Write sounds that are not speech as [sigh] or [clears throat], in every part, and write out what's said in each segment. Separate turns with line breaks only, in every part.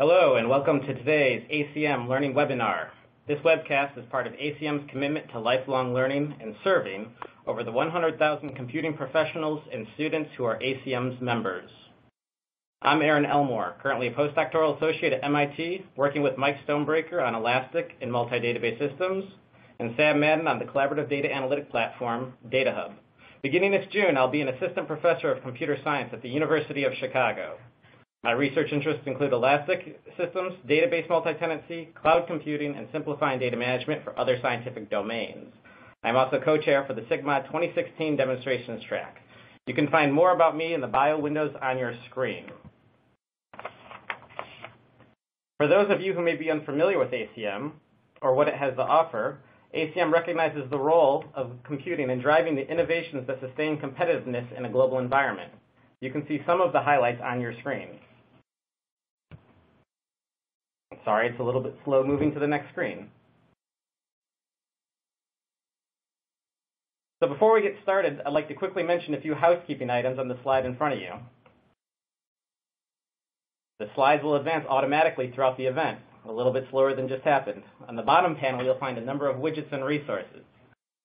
Hello, and welcome to today's ACM Learning Webinar. This webcast is part of ACM's commitment to lifelong learning and serving over the 100,000 computing professionals and students who are ACM's members. I'm Aaron Elmore, currently a postdoctoral associate at MIT, working with Mike Stonebraker on Elastic and multi-database systems, and Sam Madden on the collaborative data analytic platform, DataHub. Beginning this June, I'll be an assistant professor of computer science at the University of Chicago. My research interests include elastic systems, database multi-tenancy, cloud computing, and simplifying data management for other scientific domains. I'm also co-chair for the SIGMOD 2016 demonstrations track. You can find more about me in the bio windows on your screen. For those of you who may be unfamiliar with ACM or what it has to offer, ACM recognizes the role of computing in driving the innovations that sustain competitiveness in a global environment. You can see some of the highlights on your screen. Sorry, it's a little bit slow moving to the next screen. So before we get started, I'd like to quickly mention a few housekeeping items on the slide in front of you. The slides will advance automatically throughout the event, a little bit slower than just happened. On the bottom panel, you'll find a number of widgets and resources.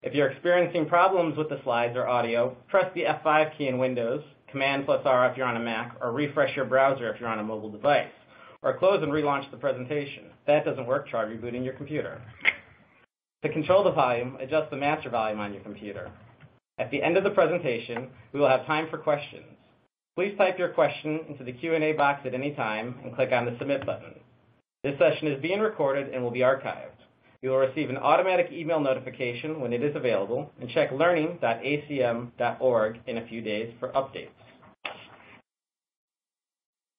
If you're experiencing problems with the slides or audio, press the F5 key in Windows, Command plus R if you're on a Mac, or refresh your browser if you're on a mobile device or close and relaunch the presentation. If that doesn't work, try rebooting your computer. To control the volume, adjust the master volume on your computer. At the end of the presentation, we will have time for questions. Please type your question into the Q&A box at any time and click on the Submit button. This session is being recorded and will be archived. You will receive an automatic email notification when it is available, and check learning.acm.org in a few days for updates.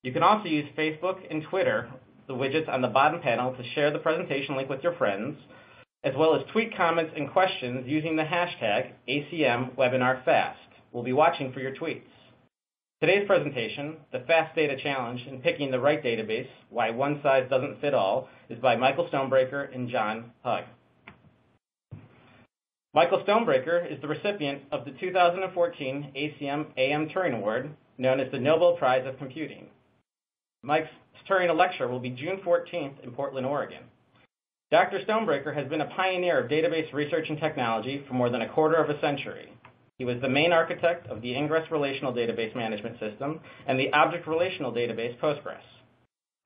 You can also use Facebook and Twitter, the widgets on the bottom panel, to share the presentation link with your friends, as well as tweet comments and questions using the hashtag ACMWebinarFast. We'll be watching for your tweets. Today's presentation, The Fast Data Challenge in Picking the Right Database, Why One Size Doesn't Fit All, is by Michael Stonebraker and John Hugg. Michael Stonebraker is the recipient of the 2014 ACM AM Turing Award, known as the Nobel Prize of Computing. Mike's Turing lecture will be June 14th in Portland, Oregon. Dr. Stonebraker has been a pioneer of database research and technology for more than a quarter of a century. He was the main architect of the Ingres Relational Database Management System and the Object Relational Database Postgres.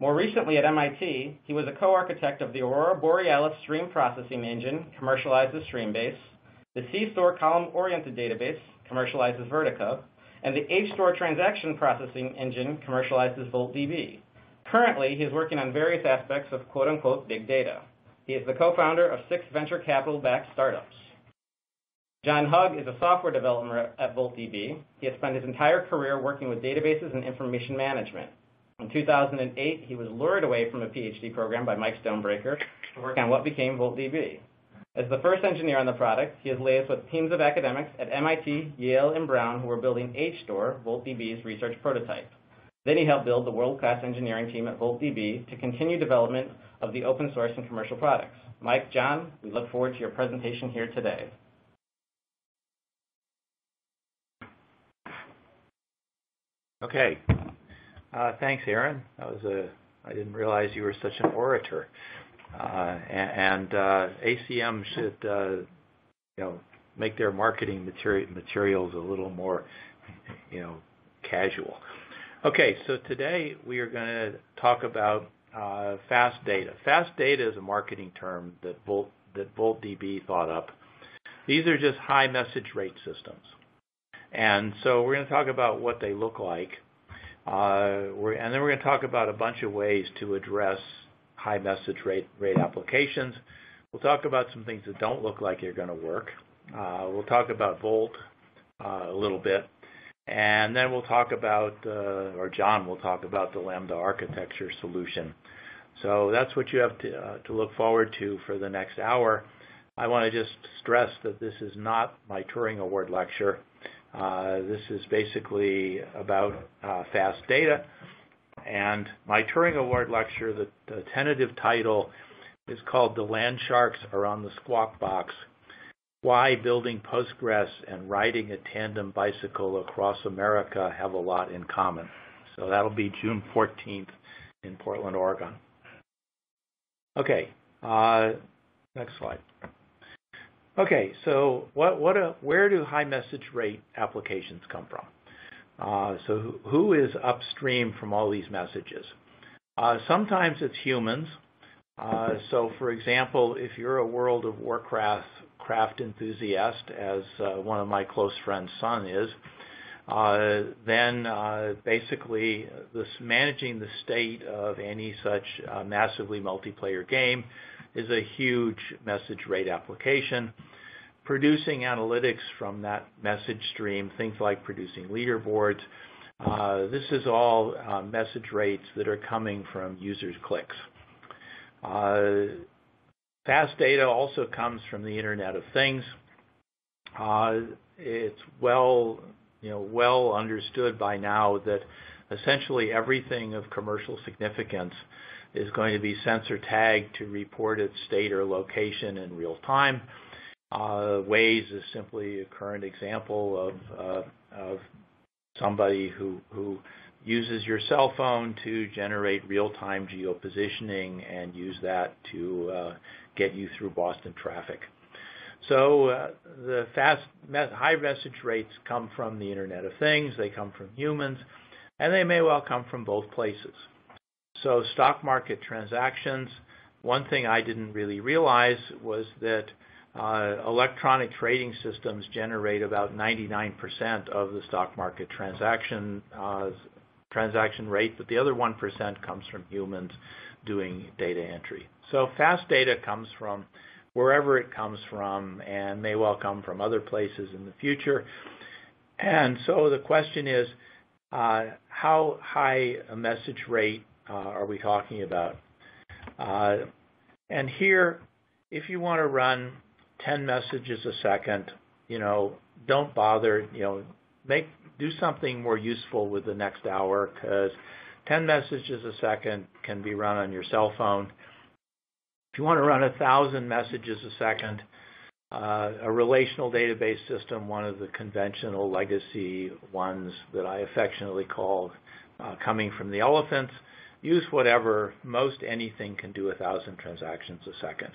More recently at MIT, he was a co-architect of the Aurora Borealis Stream Processing Engine, commercialized as Streambase, the CStore Column-Oriented Database, commercialized as Vertica, and the HStore transaction processing engine commercialized as VoltDB. Currently, he is working on various aspects of quote-unquote big data. He is the co-founder of six venture capital-backed startups. John Hugg is a software developer at VoltDB. He has spent his entire career working with databases and information management. In 2008, he was lured away from a PhD program by Mike Stonebraker to work on what became VoltDB. As the first engineer on the product, he has liaised with teams of academics at MIT, Yale, and Brown who were building HStore, VoltDB's research prototype. Then he helped build the world-class engineering team at VoltDB to continue development of the open source and commercial products. Mike, John, we look forward to your presentation here today.
Okay. Uh, thanks, Aaron. That was a. I didn't realize you were such an orator. Uh, and uh, ACM should, uh, you know, make their marketing materials a little more, you know, casual. Okay, so today we are going to talk about fast data. Fast data is a marketing term that Volt that VoltDB thought up. These are just high message rate systems. And so we're going to talk about what they look like. And then we're going to talk about a bunch of ways to address high message rate, rate applications. We'll talk about some things that don't look like they're going to work. Uh, we'll talk about Volt uh, a little bit. And then we'll talk about, uh, or John will talk about the Lambda architecture solution. So that's what you have to, look forward to for the next hour. I want to just stress that this is not my Turing Award lecture. This is basically about fast data and my Turing Award lecture, the, the tentative title is called The Land Sharks Are on the Squawk Box Why Building Postgres and Riding a Tandem Bicycle Across America Have a Lot in Common. So that'll be June 14th in Portland, Oregon. Okay, uh, next slide. Okay, so what, what a, where do high message rate applications come from? Uh, so who is upstream from all these messages? Uh, sometimes it's humans. Uh, so for example, if you're a World of Warcraft craft enthusiast, as one of my close friends' son is, then basically managing the state of any such massively multiplayer game is a huge message rate application. Producing analytics from that message stream, things like producing leaderboards, uh, this is all uh, message rates that are coming from users' clicks. Uh, fast data also comes from the Internet of Things. Uh, it's well you know, well understood by now that essentially everything of commercial significance is going to be sensor tagged to report its state or location in real time. Uh, Waze is simply a current example of, uh, somebody who, uses your cell phone to generate real-time geopositioning and use that to uh, get you through Boston traffic. So the fast high message rates come from the Internet of Things, they come from humans, and they may well come from both places. So stock market transactions, one thing I didn't really realize was that electronic trading systems generate about 99% of the stock market transaction uh, transaction rate, but the other 1% comes from humans doing data entry. So fast data comes from wherever it comes from and may well come from other places in the future. And so the question is, uh, how high a message rate uh, are we talking about? Uh, and here, if you want to run 10 messages a second, you know, don't bother, you know, make do something more useful with the next hour because 10 messages a second can be run on your cell phone if you want to run a thousand messages a second, uh, a relational database system, one of the conventional legacy ones that I affectionately call uh, coming from the elephants, use whatever, most anything can do a thousand transactions a second.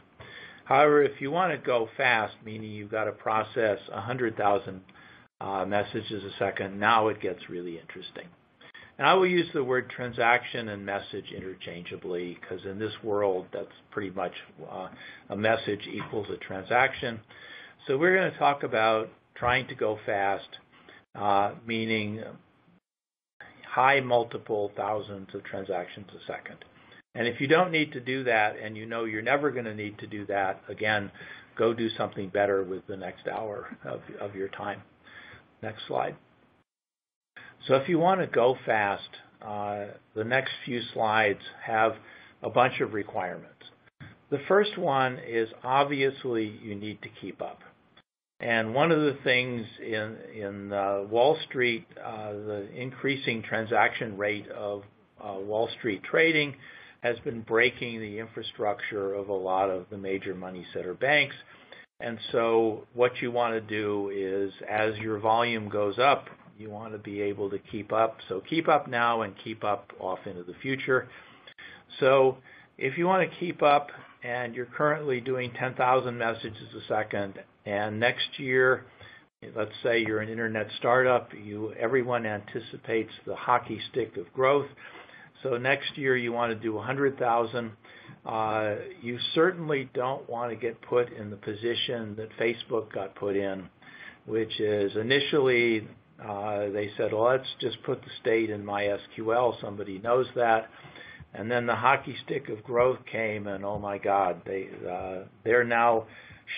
However, if you want to go fast, meaning you've got to process 100,000 uh, messages a second, now it gets really interesting. And I will use the word transaction and message interchangeably because in this world, that's pretty much uh, a message equals a transaction. So we're going to talk about trying to go fast, uh, meaning high multiple thousands of transactions a second. And if you don't need to do that and you know you're never going to need to do that, again, go do something better with the next hour of, your time. Next slide. So if you want to go fast, uh, the next few slides have a bunch of requirements. The first one is obviously you need to keep up. And one of the things in, in uh, Wall Street, uh, the increasing transaction rate of Wall Street trading has been breaking the infrastructure of a lot of the major money center banks. And so what you want to do is as your volume goes up, you want to be able to keep up. So keep up now and keep up off into the future. So if you want to keep up and you're currently doing 10,000 messages a second, and next year, let's say you're an internet startup, you everyone anticipates the hockey stick of growth. So next year you want to do 100,000. Uh, you certainly don't want to get put in the position that Facebook got put in, which is initially uh, they said, well, let's just put the state in MySQL. Somebody knows that. And then the hockey stick of growth came, and oh my God, they uh, they're now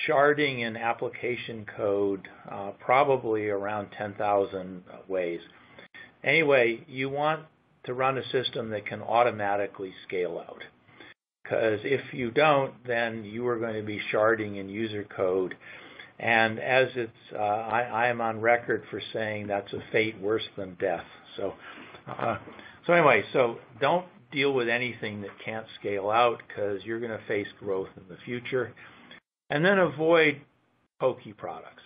sharding in application code probably around 10,000 ways. Anyway, you want to run a system that can automatically scale out. Because if you don't, then you are going to be sharding in user code and as it's, uh, I, I am on record for saying that's a fate worse than death. So, uh, so anyway, so don't deal with anything that can't scale out because you're going to face growth in the future. And then avoid pokey products.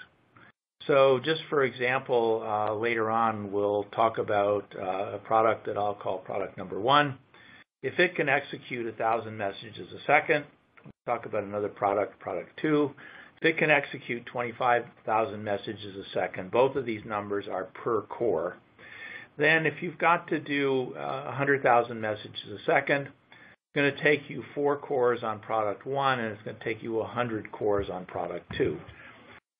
So just for example, uh, later on we'll talk about uh, a product that I'll call product number one. if it can execute 1,000 messages a second, talk about another product, product two. If it can execute 25,000 messages a second, both of these numbers are per core. Then if you've got to do uh, 100,000 messages a second, it's going to take you four cores on product one, and it's going to take you 100 cores on product two.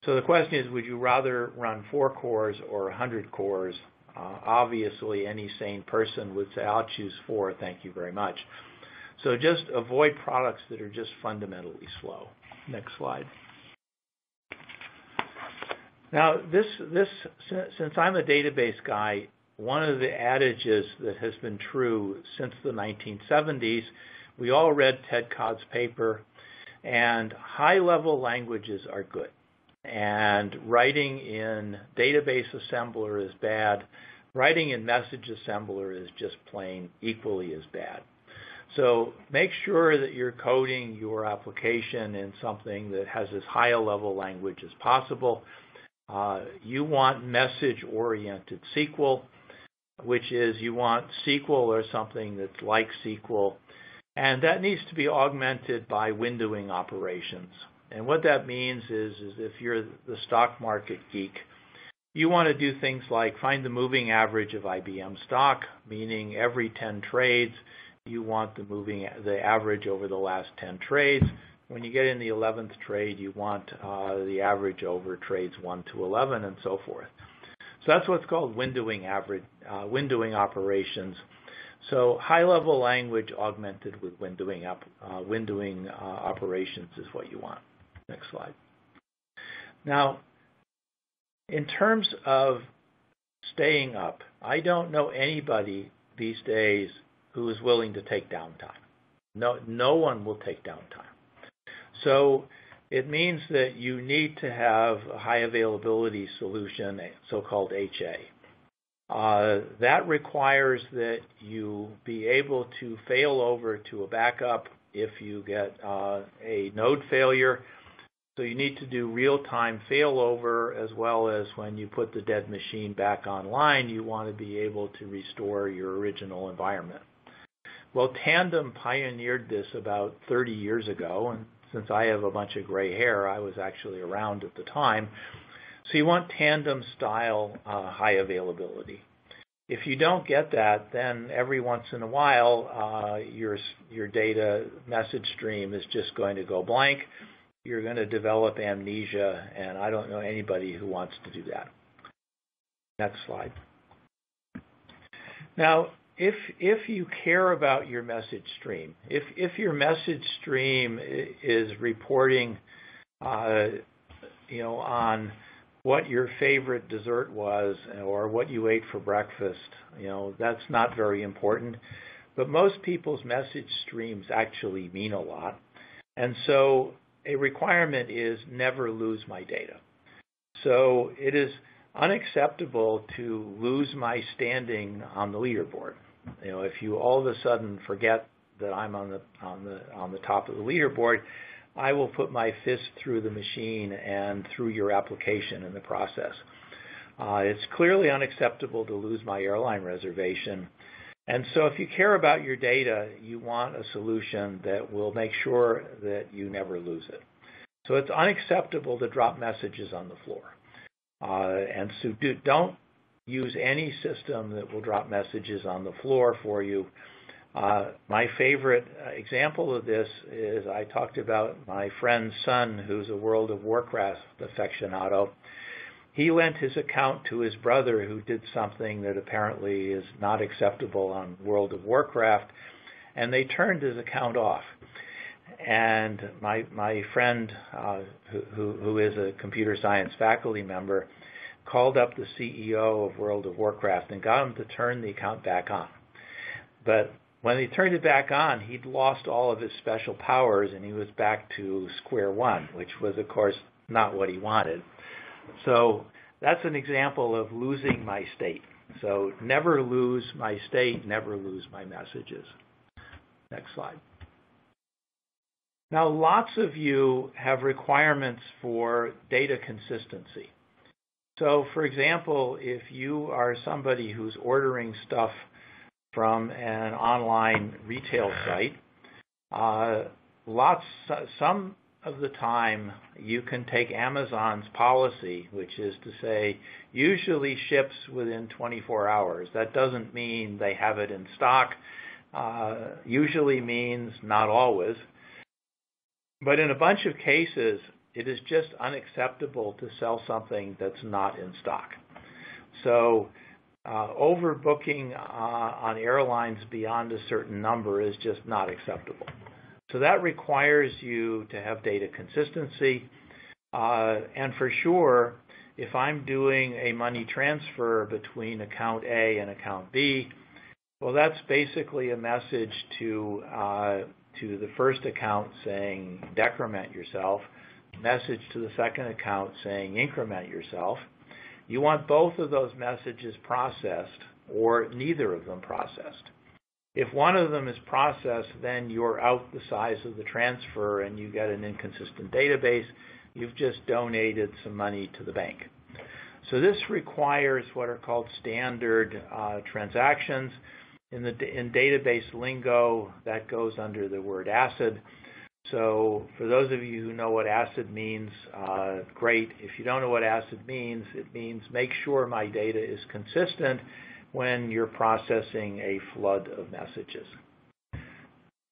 So the question is, would you rather run four cores or 100 cores? Uh, obviously, any sane person would say, I'll choose four, thank you very much. So just avoid products that are just fundamentally slow. Next slide. Now, this, this, since I'm a database guy, one of the adages that has been true since the 1970s, we all read Ted Codd's paper, and high-level languages are good. And writing in database assembler is bad. Writing in message assembler is just plain equally as bad. So make sure that you're coding your application in something that has as high a level language as possible. Uh, you want message-oriented SQL, which is you want SQL or something that's like SQL, and that needs to be augmented by windowing operations. And what that means is, is if you're the stock market geek, you want to do things like find the moving average of IBM stock, meaning every 10 trades, you want the moving the average over the last 10 trades. When you get in the 11th trade, you want uh, the average over trades 1 to 11 and so forth. So that's what's called windowing average, uh, windowing operations. So high-level language augmented with windowing, up, uh, windowing uh, operations is what you want. Next slide. Now, in terms of staying up, I don't know anybody these days who is willing to take downtime. No, no one will take downtime. So it means that you need to have a high availability solution, so-called HA. Uh, that requires that you be able to fail over to a backup if you get uh, a node failure. So you need to do real-time failover as well as when you put the dead machine back online, you want to be able to restore your original environment. Well, Tandem pioneered this about 30 years ago, and since I have a bunch of gray hair, I was actually around at the time. So you want tandem style uh, high availability. If you don't get that, then every once in a while, uh, your your data message stream is just going to go blank. You're going to develop amnesia, and I don't know anybody who wants to do that. Next slide. Now, if if you care about your message stream, if if your message stream is reporting, uh, you know, on what your favorite dessert was or what you ate for breakfast, you know, that's not very important. But most people's message streams actually mean a lot, and so a requirement is never lose my data. So it is unacceptable to lose my standing on the leaderboard. You know, if you all of a sudden forget that I'm on the on the on the top of the leaderboard, I will put my fist through the machine and through your application in the process. Uh, it's clearly unacceptable to lose my airline reservation. And so if you care about your data, you want a solution that will make sure that you never lose it. So it's unacceptable to drop messages on the floor. Uh, and so do, don't use any system that will drop messages on the floor for you. Uh, my favorite uh, example of this is I talked about my friend's son who's a World of Warcraft aficionado. He lent his account to his brother who did something that apparently is not acceptable on World of Warcraft, and they turned his account off. And my my friend, uh, who, who is a computer science faculty member, called up the CEO of World of Warcraft and got him to turn the account back on. But when he turned it back on, he'd lost all of his special powers and he was back to square one, which was, of course, not what he wanted. So that's an example of losing my state. So never lose my state, never lose my messages. Next slide. Now, lots of you have requirements for data consistency. So, for example, if you are somebody who's ordering stuff from an online retail site. Uh, lots, some of the time you can take Amazon's policy, which is to say usually ships within 24 hours. That doesn't mean they have it in stock. Uh, usually means not always. But in a bunch of cases, it is just unacceptable to sell something that's not in stock. So uh, overbooking uh, on airlines beyond a certain number is just not acceptable. So that requires you to have data consistency. Uh, and for sure, if I'm doing a money transfer between account A and account B, well, that's basically a message to uh, to the first account saying decrement yourself, message to the second account saying increment yourself. You want both of those messages processed or neither of them processed. If one of them is processed, then you're out the size of the transfer and you get an inconsistent database. You've just donated some money to the bank. So this requires what are called standard uh, transactions. In, the, in database lingo, that goes under the word ACID. So for those of you who know what ACID means, uh, great. If you don't know what ACID means, it means make sure my data is consistent when you're processing a flood of messages.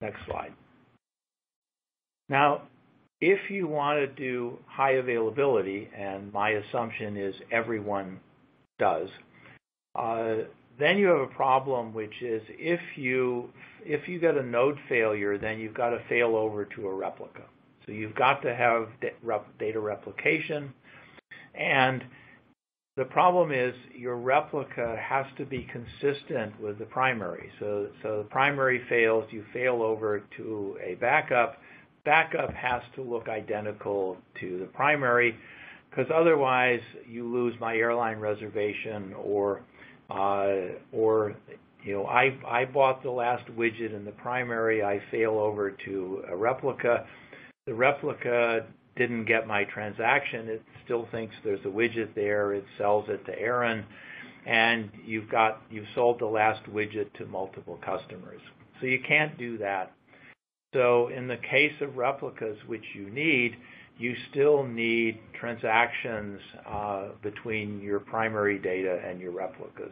Next slide. Now, if you want to do high availability, and my assumption is everyone does, uh, then you have a problem, which is if you if you get a node failure, then you've got to fail over to a replica. So you've got to have data replication, and the problem is your replica has to be consistent with the primary. So, so the primary fails, you fail over to a backup. Backup has to look identical to the primary because otherwise you lose my airline reservation or uh, or you know I I bought the last widget in the primary. I fail over to a replica. The replica didn't get my transaction. It still thinks there's a widget there. It sells it to Aaron, and you've got you've sold the last widget to multiple customers. So you can't do that. So in the case of replicas, which you need, you still need transactions uh, between your primary data and your replicas.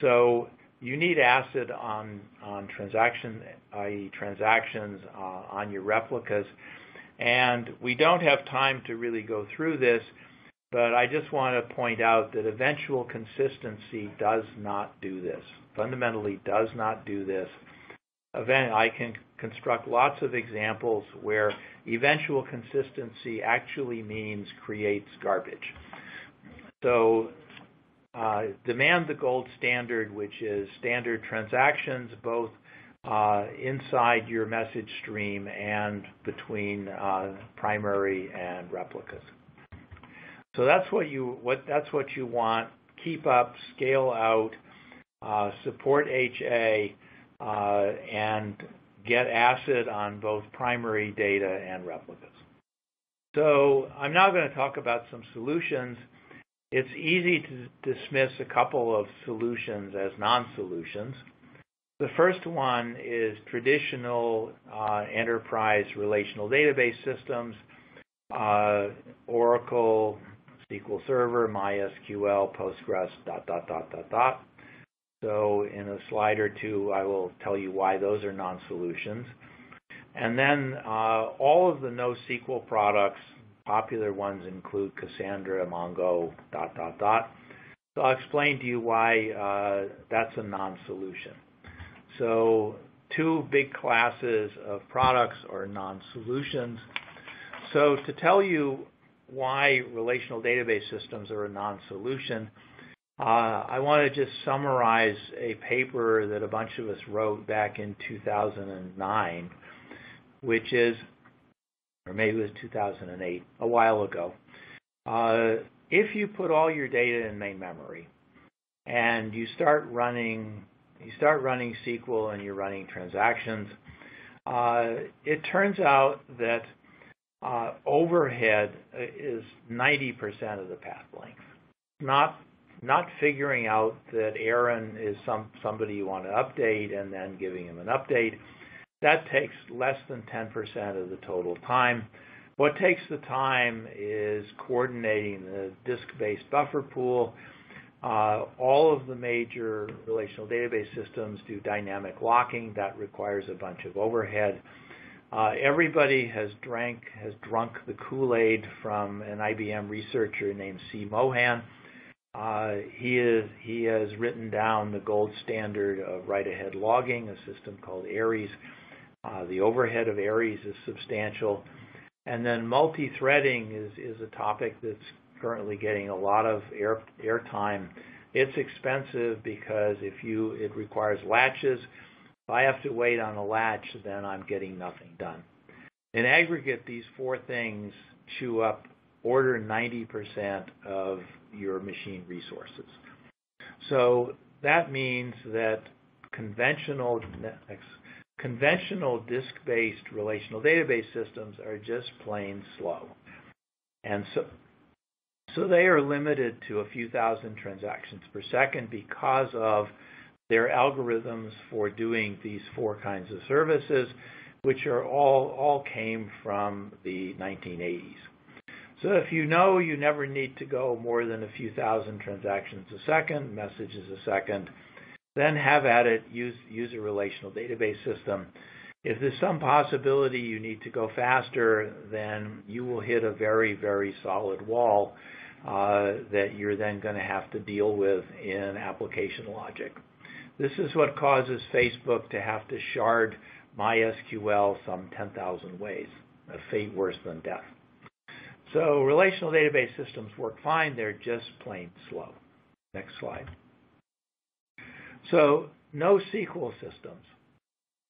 So you need ACID on on transaction, i.e. transactions uh, on your replicas. And we don't have time to really go through this, but I just want to point out that eventual consistency does not do this. Fundamentally does not do this. Event, I can construct lots of examples where eventual consistency actually means creates garbage. So uh, demand the gold standard, which is standard transactions, both inside your message stream and between uh, primary and replicas. So that's what you what that's what you want. Keep up, scale out, uh, support HA, uh, and get ACID on both primary data and replicas. So I'm now going to talk about some solutions. It's easy to dismiss a couple of solutions as non-solutions. The first one is traditional uh, enterprise relational database systems, uh, Oracle, SQL Server, MySQL, Postgres, dot, dot, dot, dot, dot. So in a slide or two, I will tell you why those are non-solutions. And then uh, all of the NoSQL products, popular ones include Cassandra, Mongo, dot, dot, dot. So I'll explain to you why uh, that's a non-solution. So two big classes of products are non-solutions. So to tell you why relational database systems are a non-solution, uh, I want to just summarize a paper that a bunch of us wrote back in 2009, which is, or maybe it was 2008, a while ago. Uh, if you put all your data in main memory and you start running you start running SQL and you're running transactions, uh, it turns out that uh, overhead is 90% of the path length. Not not figuring out that Aaron is some somebody you want to update and then giving him an update. That takes less than 10% of the total time. What takes the time is coordinating the disk-based buffer pool. Uh, all of the major relational database systems do dynamic locking. That requires a bunch of overhead. Uh, everybody has drank, has drunk the Kool-Aid from an IBM researcher named C. Mohan. Uh, he is he has written down the gold standard of write-ahead logging, a system called Aries. Uh, the overhead of Aries is substantial, and then multi-threading is is a topic that's currently getting a lot of air airtime. It's expensive because if you it requires latches if I have to wait on a latch, then I'm getting nothing done. In aggregate, these four things chew up order 90% of your machine resources. So that means that conventional conventional disk-based relational database systems are just plain slow. And so, so they are limited to a few thousand transactions per second because of their algorithms for doing these four kinds of services, which are all, all came from the 1980s. So if you know you never need to go more than a few thousand transactions a second, messages a second, then have at it, use, use a relational database system. If there's some possibility you need to go faster, then you will hit a very, very solid wall Uh, that you're then going to have to deal with in application logic. This is what causes Facebook to have to shard MySQL some 10,000 ways, a fate worse than death. So relational database systems work fine. They're just plain slow. Next slide. So NoSQL systems.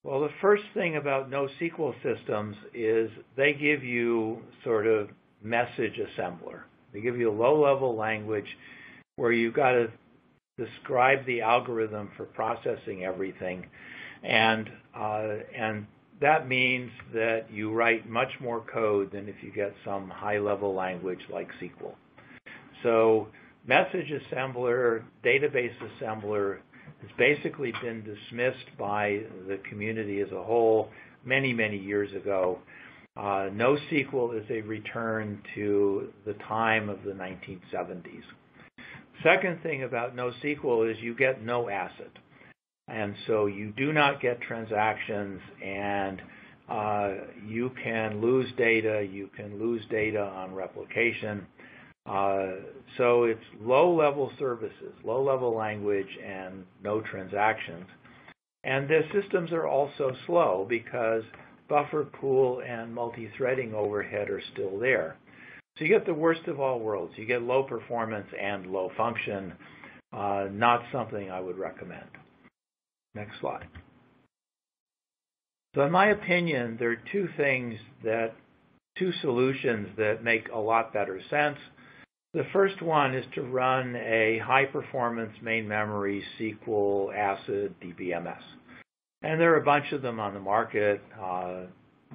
Well, the first thing about NoSQL systems is they give you sort of message assembler. They give you a low-level language where you've got to describe the algorithm for processing everything. And, uh, and that means that you write much more code than if you get some high-level language like SQL. So message assembler, database assembler has basically been dismissed by the community as a whole many, many years ago. Uh, NoSQL is a return to the time of the 1970s. Second thing about NoSQL is you get no ACID. And so you do not get transactions and uh, you can lose data, you can lose data on replication. Uh, so it's low-level services, low-level language, and no transactions. And the systems are also slow because buffer pool and multi-threading overhead are still there. So you get the worst of all worlds. You get low performance and low function. Uh, not something I would recommend. Next slide. So in my opinion, there are two things that, two solutions that make a lot better sense. The first one is to run a high performance main memory SQL ACID DBMS. And there are a bunch of them on the market. Uh,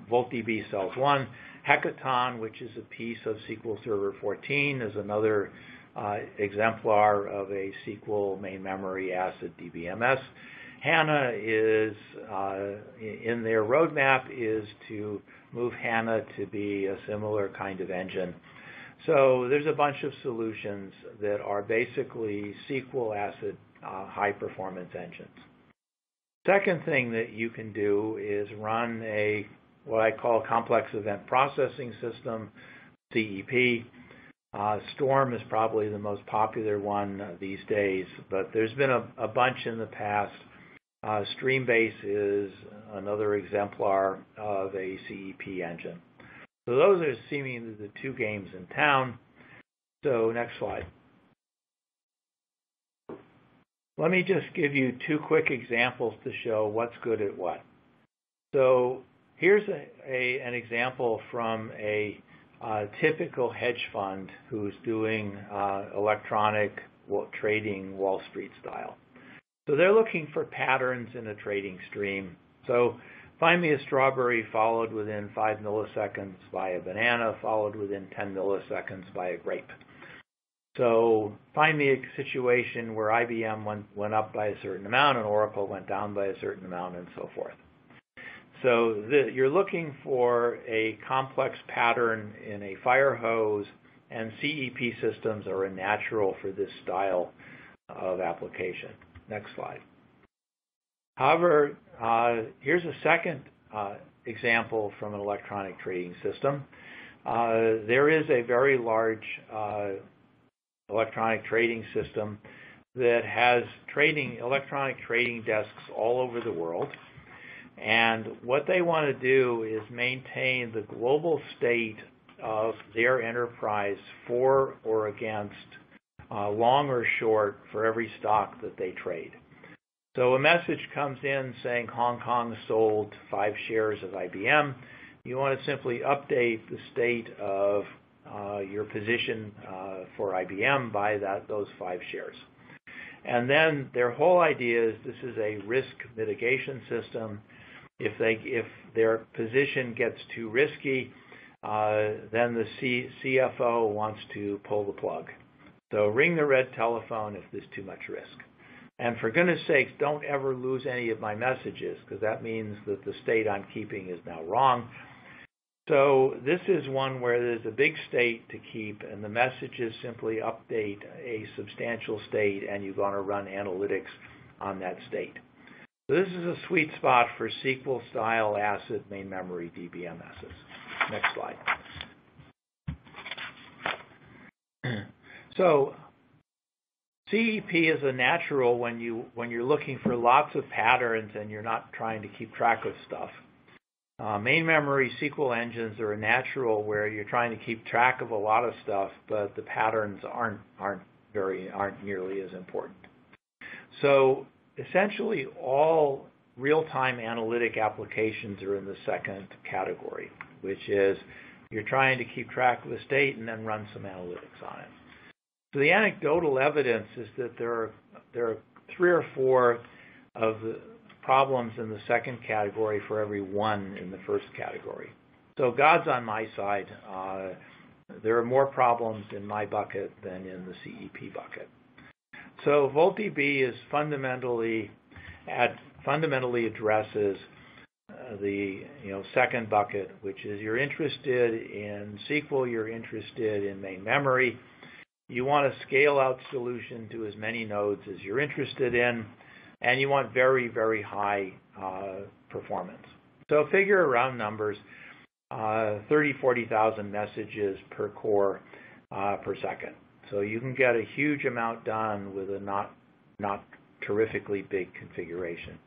VoltDB sells one. Hekaton, which is a piece of SQL Server 14, is another uh, exemplar of a SQL main memory ACID DBMS. HANA is uh, in their roadmap is to move HANA to be a similar kind of engine. So there's a bunch of solutions that are basically SQL ACID uh, high performance engines. Second thing that you can do is run a what I call complex event processing system, CEP. Uh, Storm is probably the most popular one uh, these days, but there's been a, a bunch in the past. Uh, Streambase is another exemplar of a CEP engine. So those are seemingly the two games in town. So next slide. Let me just give you two quick examples to show what's good at what. So Here's a, a, an example from a uh, typical hedge fund who's doing uh, electronic trading Wall Street style. So they're looking for patterns in a trading stream. So find me a strawberry followed within 5 milliseconds by a banana, followed within 10 milliseconds by a grape. So find me a situation where IBM went, went up by a certain amount and Oracle went down by a certain amount and so forth. So the, you're looking for a complex pattern in a fire hose, and CEP systems are a natural for this style of application. Next slide. However, uh, here's a second uh, example from an electronic trading system. Uh, there is a very large uh, electronic trading system that has trading electronic trading desks all over the world. And what they want to do is maintain the global state of their enterprise for or against, uh, long or short, for every stock that they trade. So a message comes in saying Hong Kong sold five shares of IBM. You want to simply update the state of your position uh, for IBM by that those five shares. And then their whole idea is this is a risk mitigation system. If they if their position gets too risky, uh, then the C, CFO wants to pull the plug. So ring the red telephone if there's too much risk. And for goodness sakes, don't ever lose any of my messages because that means that the state I'm keeping is now wrong. So this is one where there's a big state to keep, and the messages simply update a substantial state, and you're going to run analytics on that state. So this is a sweet spot for SQL-style ACID main memory DBMSs. Next slide. So CEP is a natural when you when you're looking for lots of patterns and you're not trying to keep track of stuff. Uh, main memory SQL engines are a natural where you're trying to keep track of a lot of stuff, but the patterns aren't aren't very aren't nearly as important. So essentially, all real-time analytic applications are in the second category, which is you're trying to keep track of the state and then run some analytics on it. So the anecdotal evidence is that there are there are three or four of the problems in the second category for every one in the first category. So God's on my side. Uh, there are more problems in my bucket than in the CEP bucket. So VoltDB is fundamentally at, fundamentally addresses uh, the you know second bucket, which is you're interested in SQL, you're interested in main memory, you want a scale-out solution to as many nodes as you're interested in, and you want very, very high uh, performance. So figure around numbers, uh, 30, 40,000 messages per core uh, per second. So you can get a huge amount done with a not, not terrifically big configuration.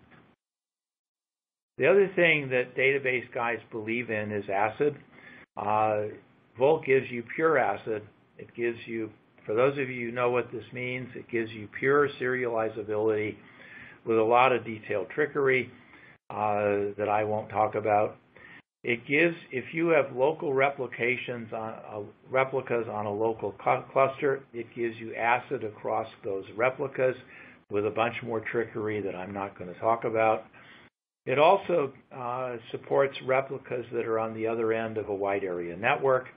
The other thing that database guys believe in is ACID. Uh, Volt gives you pure ACID. It gives you for those of you who know what this means, it gives you pure serializability with a lot of detailed trickery uh, that I won't talk about. It gives, if you have local replications on uh, replicas on a local cl cluster, it gives you ACID across those replicas with a bunch more trickery that I'm not going to talk about. It also uh, supports replicas that are on the other end of a wide area network.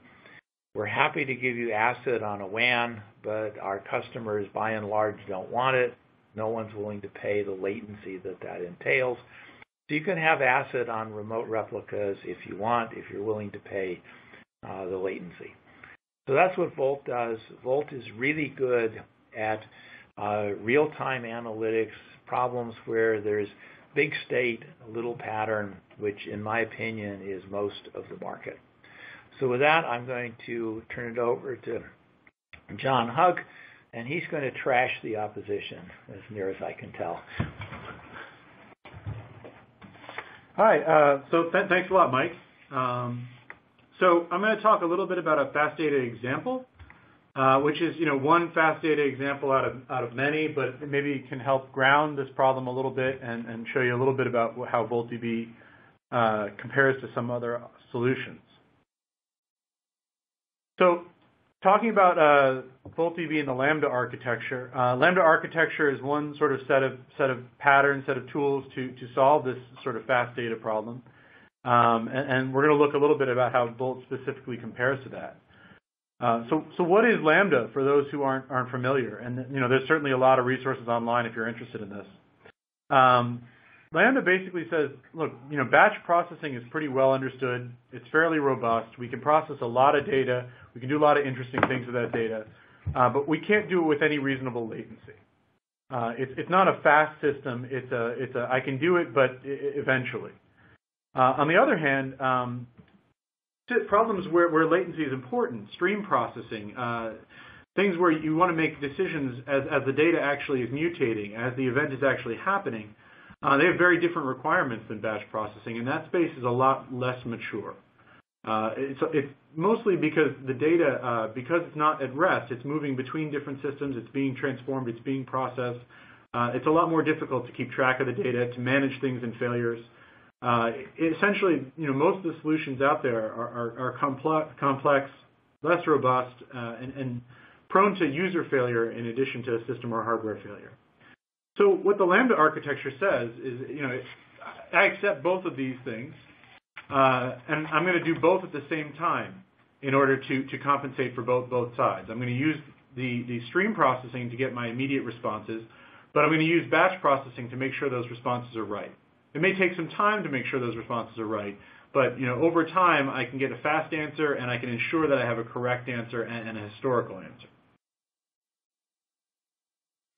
We're happy to give you ACID on a WAN, but our customers, by and large, don't want it. No one's willing to pay the latency that that entails. So you can have ACID on remote replicas if you want, if you're willing to pay uh, the latency. So that's what Volt does. Volt is really good at uh, real-time analytics, problems where there's big state, little pattern, which in my opinion is most of the market. So with that, I'm going to turn it over to John Hugg, and he's going to trash the opposition as near as I can tell.
Hi. Uh, so th- thanks a lot, Mike. Um, so I'm going to talk a little bit about a fast data example, uh, which is you know one fast data example out of out of many, but maybe can help ground this problem a little bit and, show you a little bit about how VoltDB uh, compares to some other solutions. Talking about uh, VoltDB and the Lambda architecture, uh, Lambda architecture is one sort of set of set of patterns, set of tools to to solve this sort of fast data problem. Um, and, and, we're going to look a little bit about how Volt specifically compares to that. Uh, so, so what is Lambda for those who aren't aren't familiar? And you know, there's certainly a lot of resources online if you're interested in this. Um, Lambda basically says, look, you know, batch processing is pretty well understood. It's fairly robust. We can process a lot of data. We can do a lot of interesting things with that data, uh, but we can't do it with any reasonable latency. Uh, it's, it's not a fast system. It's a, it's a, I can do it, but eventually. Uh, on the other hand, um, problems where, where latency is important, stream processing, uh, things where you want to make decisions as, as the data actually is mutating, as the event is actually happening, they have very different requirements than batch processing, and that space is a lot less mature. Uh, it's, it's, mostly because the data, uh, because it's not at rest, it's moving between different systems, it's being transformed, it's being processed. Uh, it's a lot more difficult to keep track of the data, to manage things and failures. Uh, essentially, you know, most of the solutions out there are, complex, complex, less robust, uh, and, and prone to user failure in addition to a system or hardware failure. So what the Lambda architecture says is, you know, I accept both of these things, uh, and I'm going to do both at the same time in order to, to compensate for both, both sides. I'm going to use the, the stream processing to get my immediate responses, but I'm going to use batch processing to make sure those responses are right. It may take some time to make sure those responses are right, but you know, over time, I can get a fast answer, and I can ensure that I have a correct answer and, and a historical answer.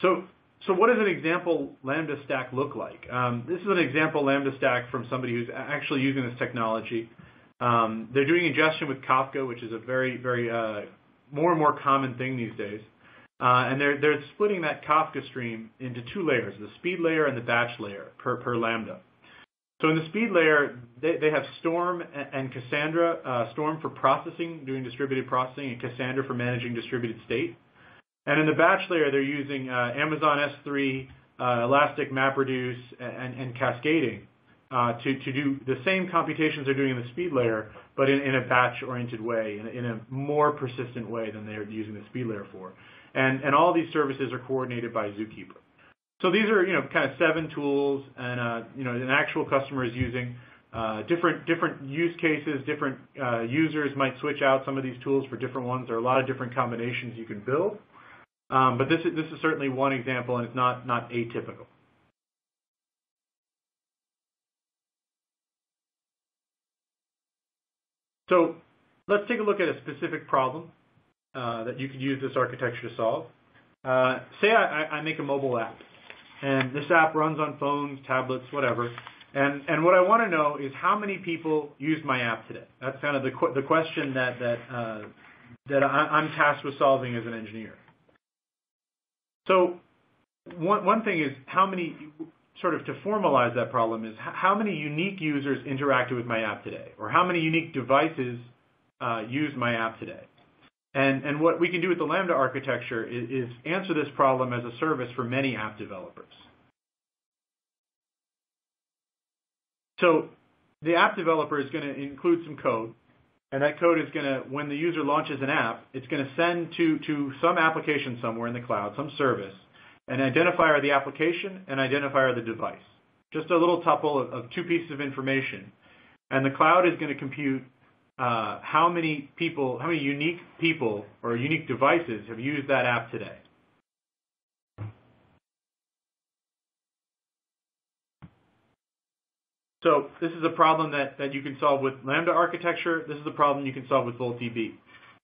So what does an example Lambda stack look like? Um, this is an example Lambda stack from somebody who's actually using this technology. Um, they're doing ingestion with Kafka, which is a very, very uh, more and more common thing these days. Uh, and they're, they're splitting that Kafka stream into two layers, the speed layer and the batch layer per, Lambda. So in the speed layer, they, they have Storm and Cassandra, uh, Storm for processing, doing distributed processing, and Cassandra for managing distributed state. And in the batch layer, they're using uh, Amazon S3, uh, Elastic MapReduce, and, and cascading uh, to, do the same computations they're doing in the speed layer, but in, a batch-oriented way, in a, in a more persistent way than they're using the speed layer for. And, all these services are coordinated by Zookeeper. So these are, you know, kind of seven tools, and you know, an actual customer is using different different use cases. Different users might switch out some of these tools for different ones. There are a lot of different combinations you can build. Um, but this is, this is certainly one example, and it's not, atypical. So let's take a look at a specific problem uh, that you could use this architecture to solve. Uh, say I, make a mobile app, and this app runs on phones, tablets, whatever. And, what I want to know is how many people use my app today. That's kind of the, qu the question that, uh, I'm tasked with solving as an engineer. So one, one thing is how many, sort of to formalize that problem is how many unique users interacted with my app today, or how many unique devices uh, used my app today. And, and what we can do with the Lambda architecture is, is answer this problem as a service for many app developers. So the app developer is going to include some code, that code is going to, when the user launches an app, it's going to send to, to some application somewhere in the cloud, some service, an identifier of the application and identifier of the device. Just a little tuple of, two pieces of information. And the cloud is going to compute uh, how many people, how many unique people or unique devices have used that app today. So this is a problem that, that you can solve with Lambda architecture. This is a problem you can solve with VoltDB.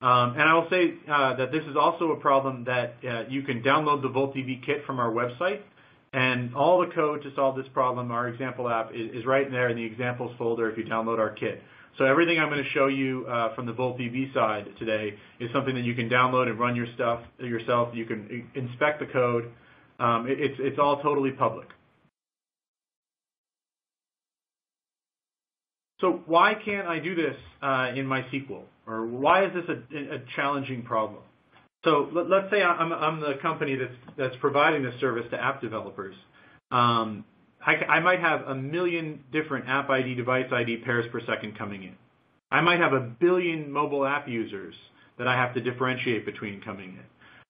Um, and I will say uh, that this is also a problem that uh, you can download the VoltDB kit from our website. And all the code to solve this problem, our example app, is, is right there in the examples folder if you download our kit. So everything I'm going to show you uh, from the VoltDB side today is something that you can download and run your stuff yourself. You can inspect the code. Um, it, it's, it's all totally public. So why can't I do this uh, in MySQL? Or why is this a, a challenging problem? So let, us say I'm, I'm, the company that's, that's providing this service to app developers. Um, I, I, might have a million different app ID, device ID pairs per second coming in. I might have a billion mobile app users that I have to differentiate between coming in.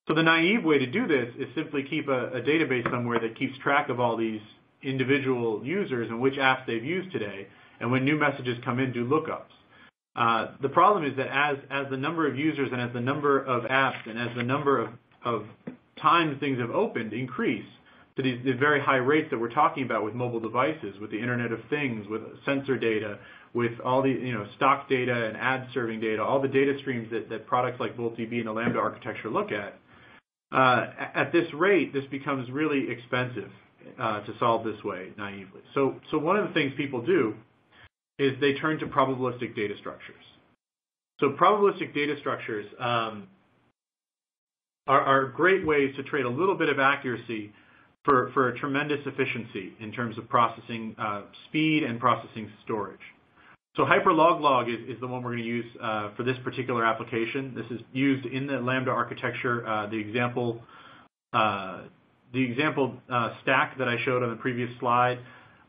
So the naive way to do this is simply keep a, a database somewhere that keeps track of all these individual users and which apps they've used today and when new messages come in, do lookups. Uh, the problem is that as, as the number of users and as the number of apps and as the number of, of times things have opened increase to these, very high rates that we're talking about with mobile devices, with the Internet of Things, with sensor data, with all the you know stock data and ad serving data, all the data streams that, that products like VoltDB and the Lambda architecture look at, uh, at this rate, this becomes really expensive uh, to solve this way naively. So, so one of the things people do is they turn to probabilistic data structures. So probabilistic data structures um, are, are, great ways to trade a little bit of accuracy for, for a tremendous efficiency in terms of processing uh, speed and processing storage. So hyperloglog is, is the one we're going to use uh, for this particular application. This is used in the Lambda architecture. Uh, the example, uh, the example uh, stack that I showed on the previous slide,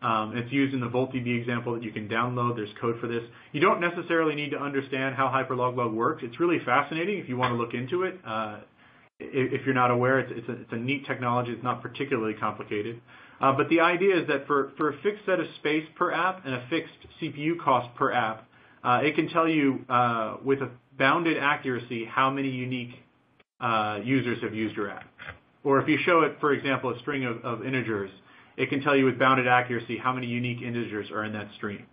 um, it's used in the VoltDB example that you can download. There's code for this. You don't necessarily need to understand how hyperloglog works. It's really fascinating if you want to look into it. Uh, if you're not aware, it's, it's, a, it's a neat technology. It's not particularly complicated. Uh, but the idea is that for, for a fixed set of space per app and a fixed CPU cost per app, uh, it can tell you uh, with a bounded accuracy how many unique uh, users have used your app. Or if you show it, for example, a string of, of, integers, it can tell you with bounded accuracy how many unique integers are in that stream.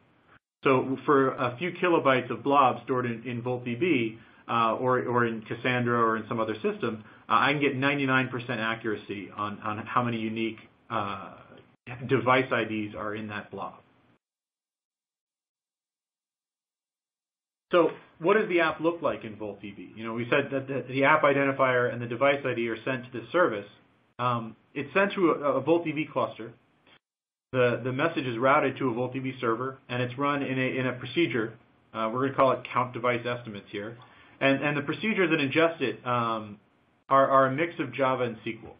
So for a few kilobytes of blob stored in, in VoltDB uh, or, or in Cassandra or in some other system, uh, I can get 99% accuracy on, on how many unique uh, device IDs are in that blob. So what does the app look like in VoltDB? You know, we said that the, the app identifier and the device ID are sent to the service. Um, it's sent to a, a VoltDB cluster. The, the message is routed to a VoltDB server, and it's run in a, in a procedure. Uh, we're going to call it count device estimates here. And, and the procedures that ingest it um, are, are a mix of Java and SQL.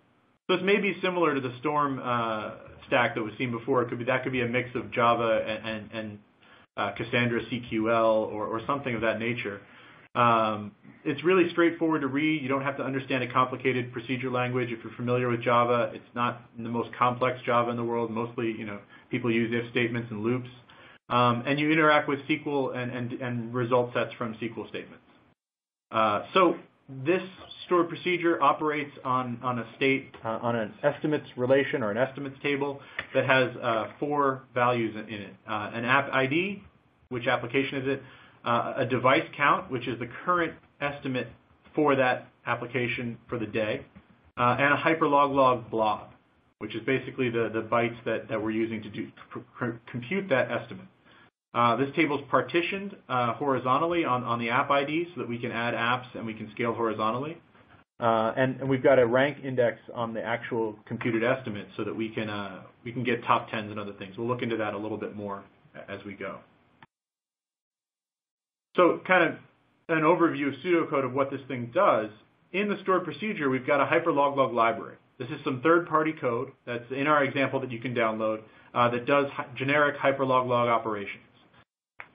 So this may be similar to the Storm uh, stack that was seen before. It could be that could be a mix of Java and, and, and uh, Cassandra CQL or, or, something of that nature. Um, it's really straightforward to read. You don't have to understand a complicated procedure language. If you're familiar with Java, it's not the most complex Java in the world. Mostly, you know, people use if statements and loops. Um, and you interact with SQL and, result sets from SQL statements. Uh, so this stored procedure operates on, on a state, uh, on an estimates relation or an estimates table that has uh, four values in, it. An app ID, which application is it? Uh, a device count, which is the current estimate for that application for the day, uh, and a hyperloglog blob, which is basically the, the bytes that, that we're using to do, compute that estimate. Uh, this table is partitioned uh, horizontally on, on the app ID so that we can add apps and we can scale horizontally. Uh, and, and, we've got a rank index on the actual computed estimate so that we can, uh, we can get top tens and other things. We'll look into that a little bit more as we go. So kind of an overview of pseudocode of what this thing does. In the stored procedure, we've got a hyperloglog library. This is some third-party code that's in our example that you can download uh, that does generic hyperloglog operations.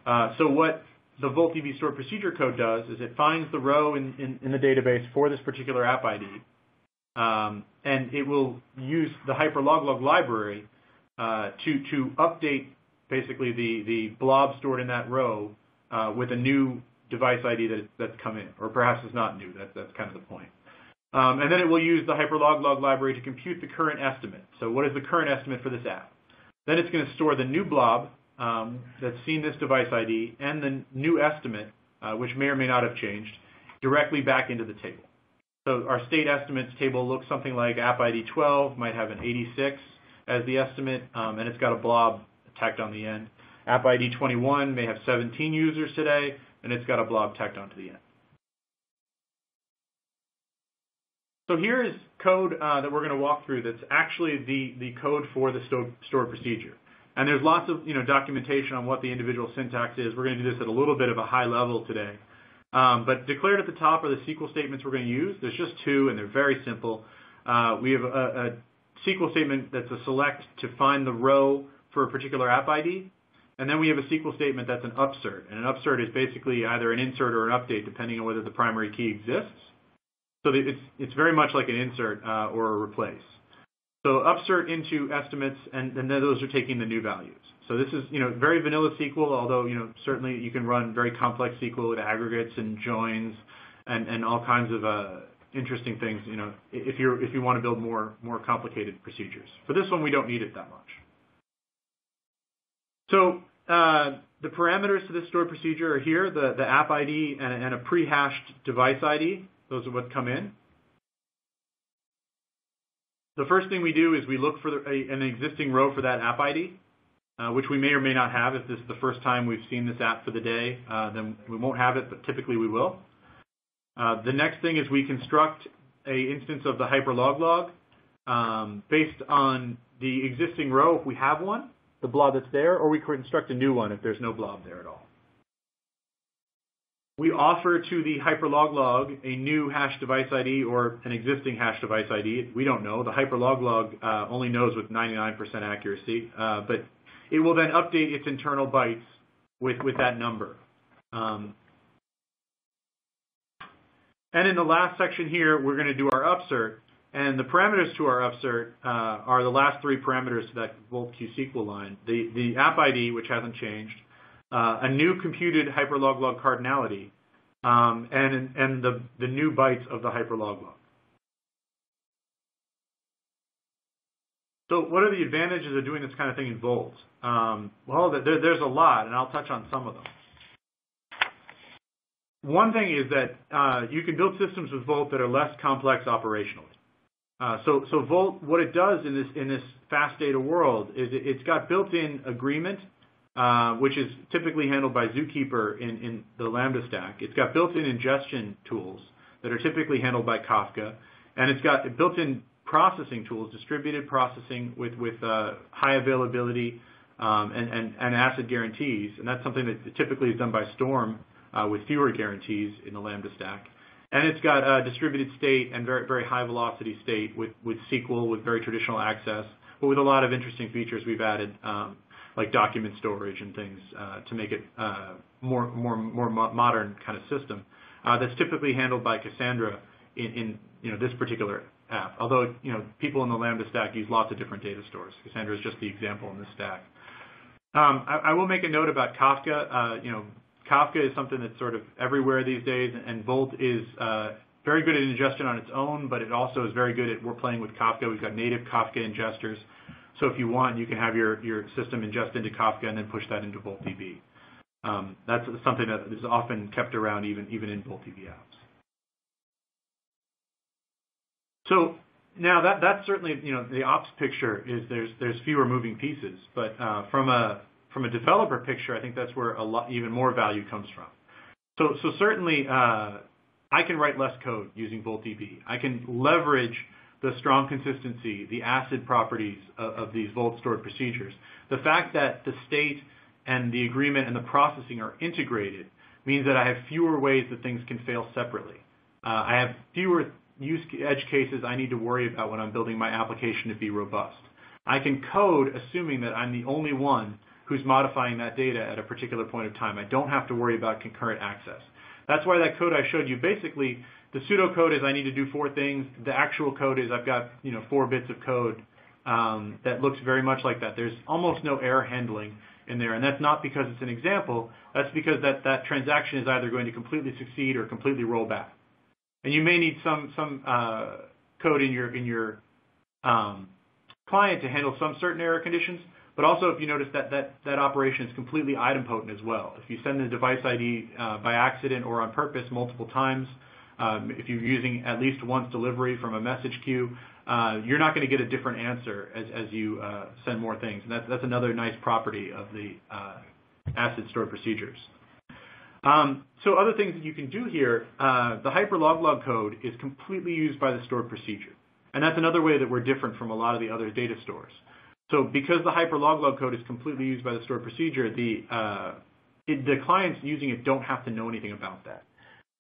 Uh, so what the VoltDB stored procedure code does is it finds the row in, in, in the database for this particular app ID, um, and it will use the hyperloglog library uh, to, to update basically the, the blob stored in that row with a new device ID that, that's come in, or perhaps it's not new. That, that's kind of the point. Um, and then it will use the hyperloglog library to compute the current estimate. So what is the current estimate for this app? Then it's going to store the new blob um, that's seen this device ID and the new estimate, uh, which may or may not have changed, directly back into the table. So our state estimates table looks something like app ID 12 might have an 86 as the estimate, um, and it's got a blob tacked on the end. App ID 21 may have 17 users today, and it's got a blob tacked onto the end. So here is code uh, that we're going to walk through that's actually the, the code for the sto stored procedure. And there's lots of you know documentation on what the individual syntax is. We're going to do this at a little bit of a high level today. Um, but declared at the top are the SQL statements we're going to use. There's just two, and they're very simple. Uh, we have a, a, SQL statement that's a select to find the row for a particular app ID. And then we have a SQL statement that's an upsert. And an upsert is basically either an insert or an update, depending on whether the primary key exists. So it's, it's very much like an insert uh, or a replace. So upsert into estimates, and, then those are taking the new values. So this is, you know, very vanilla SQL, although, you know, certainly you can run very complex SQL with aggregates and joins and, and all kinds of uh, interesting things, you know, if, you're, if you want to build more, more complicated procedures. For this one, we don't need it that much. So uh, the parameters to this stored procedure are here, the, app ID and, a pre-hashed device ID. Those are what come in. The first thing we do is we look for an existing row for that app ID, uh, which we may or may not have. If this is the first time we've seen this app for the day, uh, then we won't have it, but typically we will. The next thing is we construct a instance of the hyperloglog um, based on the existing row if we have one, the blob that's there, or we could construct a new one if there's no blob there at all. We offer to the hyperloglog a new hash device ID or an existing hash device ID. We don't know. The hyperloglog uh, only knows with 99% accuracy, uh, but it will then update its internal bytes with, with that number. Um, and in the last section here, we're going to do our upsert. And the parameters to our upsert uh, are the last three parameters to that voltQueueSQL line. The, app ID, which hasn't changed, uh, a new computed hyperloglog cardinality, um, and, the, new bytes of the hyperloglog. So what are the advantages of doing this kind of thing in Volt? Um, well, there, there's a lot, and I'll touch on some of them. One thing is that uh, you can build systems with Volt that are less complex operationally. Uh, so, so Volt, what it does in this in this fast data world is it, has got built-in agreement, uh, which is typically handled by Zookeeper in, in the Lambda stack. It's got built-in ingestion tools that are typically handled by Kafka, and it's got built-in processing tools, distributed processing with with uh, high availability um, and, and, and ACID guarantees, and that's something that typically is done by Storm uh, with fewer guarantees in the Lambda stack. And it's got a distributed state and very, very high velocity state with, with SQL, with very traditional access, but with a lot of interesting features we've added, um, like document storage and things uh, to make it uh, more, more, more modern kind of system. Uh, that's typically handled by Cassandra in, you know, this particular app. Although you know, people in the Lambda stack use lots of different data stores. Cassandra is just the example in this stack. Um, I, I, will make a note about Kafka. Kafka is something that's sort of everywhere these days, and Volt is uh, very good at ingestion on its own, but it also is very good at we're playing with Kafka. We've got native Kafka ingesters. So if you want, you can have your, your system ingest into Kafka and then push that into VoltDB. Um, that's something that is often kept around even, even in VoltDB apps. So now that, that's certainly, you know, the ops picture is there's, there's fewer moving pieces, but uh, from a from a developer picture, I think that's where a lot, even more value comes from. So, so certainly, uh, I can write less code using VoltDB. I can leverage the strong consistency, the ACID properties of, of these Volt stored procedures. The fact that the state and the agreement and the processing are integrated means that I have fewer ways that things can fail separately. Uh, I have fewer use edge cases I need to worry about when I'm building my application to be robust. I can code assuming that I'm the only one who's modifying that data at a particular point of time. I don't have to worry about concurrent access. That's why that code I showed you, basically, the pseudocode is I need to do four things. The actual code is I've got you know four bits of code um, that looks very much like that. There's almost no error handling in there, and that's not because it's an example. That's because that, that transaction is either going to completely succeed or completely roll back. And you may need some some uh, code in your in your um, client to handle some certain error conditions, also, if you notice that that, that operation is completely idempotent as well. If you send the device ID uh, by accident or on purpose multiple times, um, if you're using at least once delivery from a message queue, uh, you're not going to get a different answer as, as you uh, send more things. And that's, that's another nice property of the uh, ACID stored procedures. Um, so other things that you can do here, uh, the hyperloglog code is completely used by the stored procedure. And that's another way that we're different from a lot of the other data stores. So because the hyperloglog code is completely used by the stored procedure, the, uh, it, the clients using it don't have to know anything about that.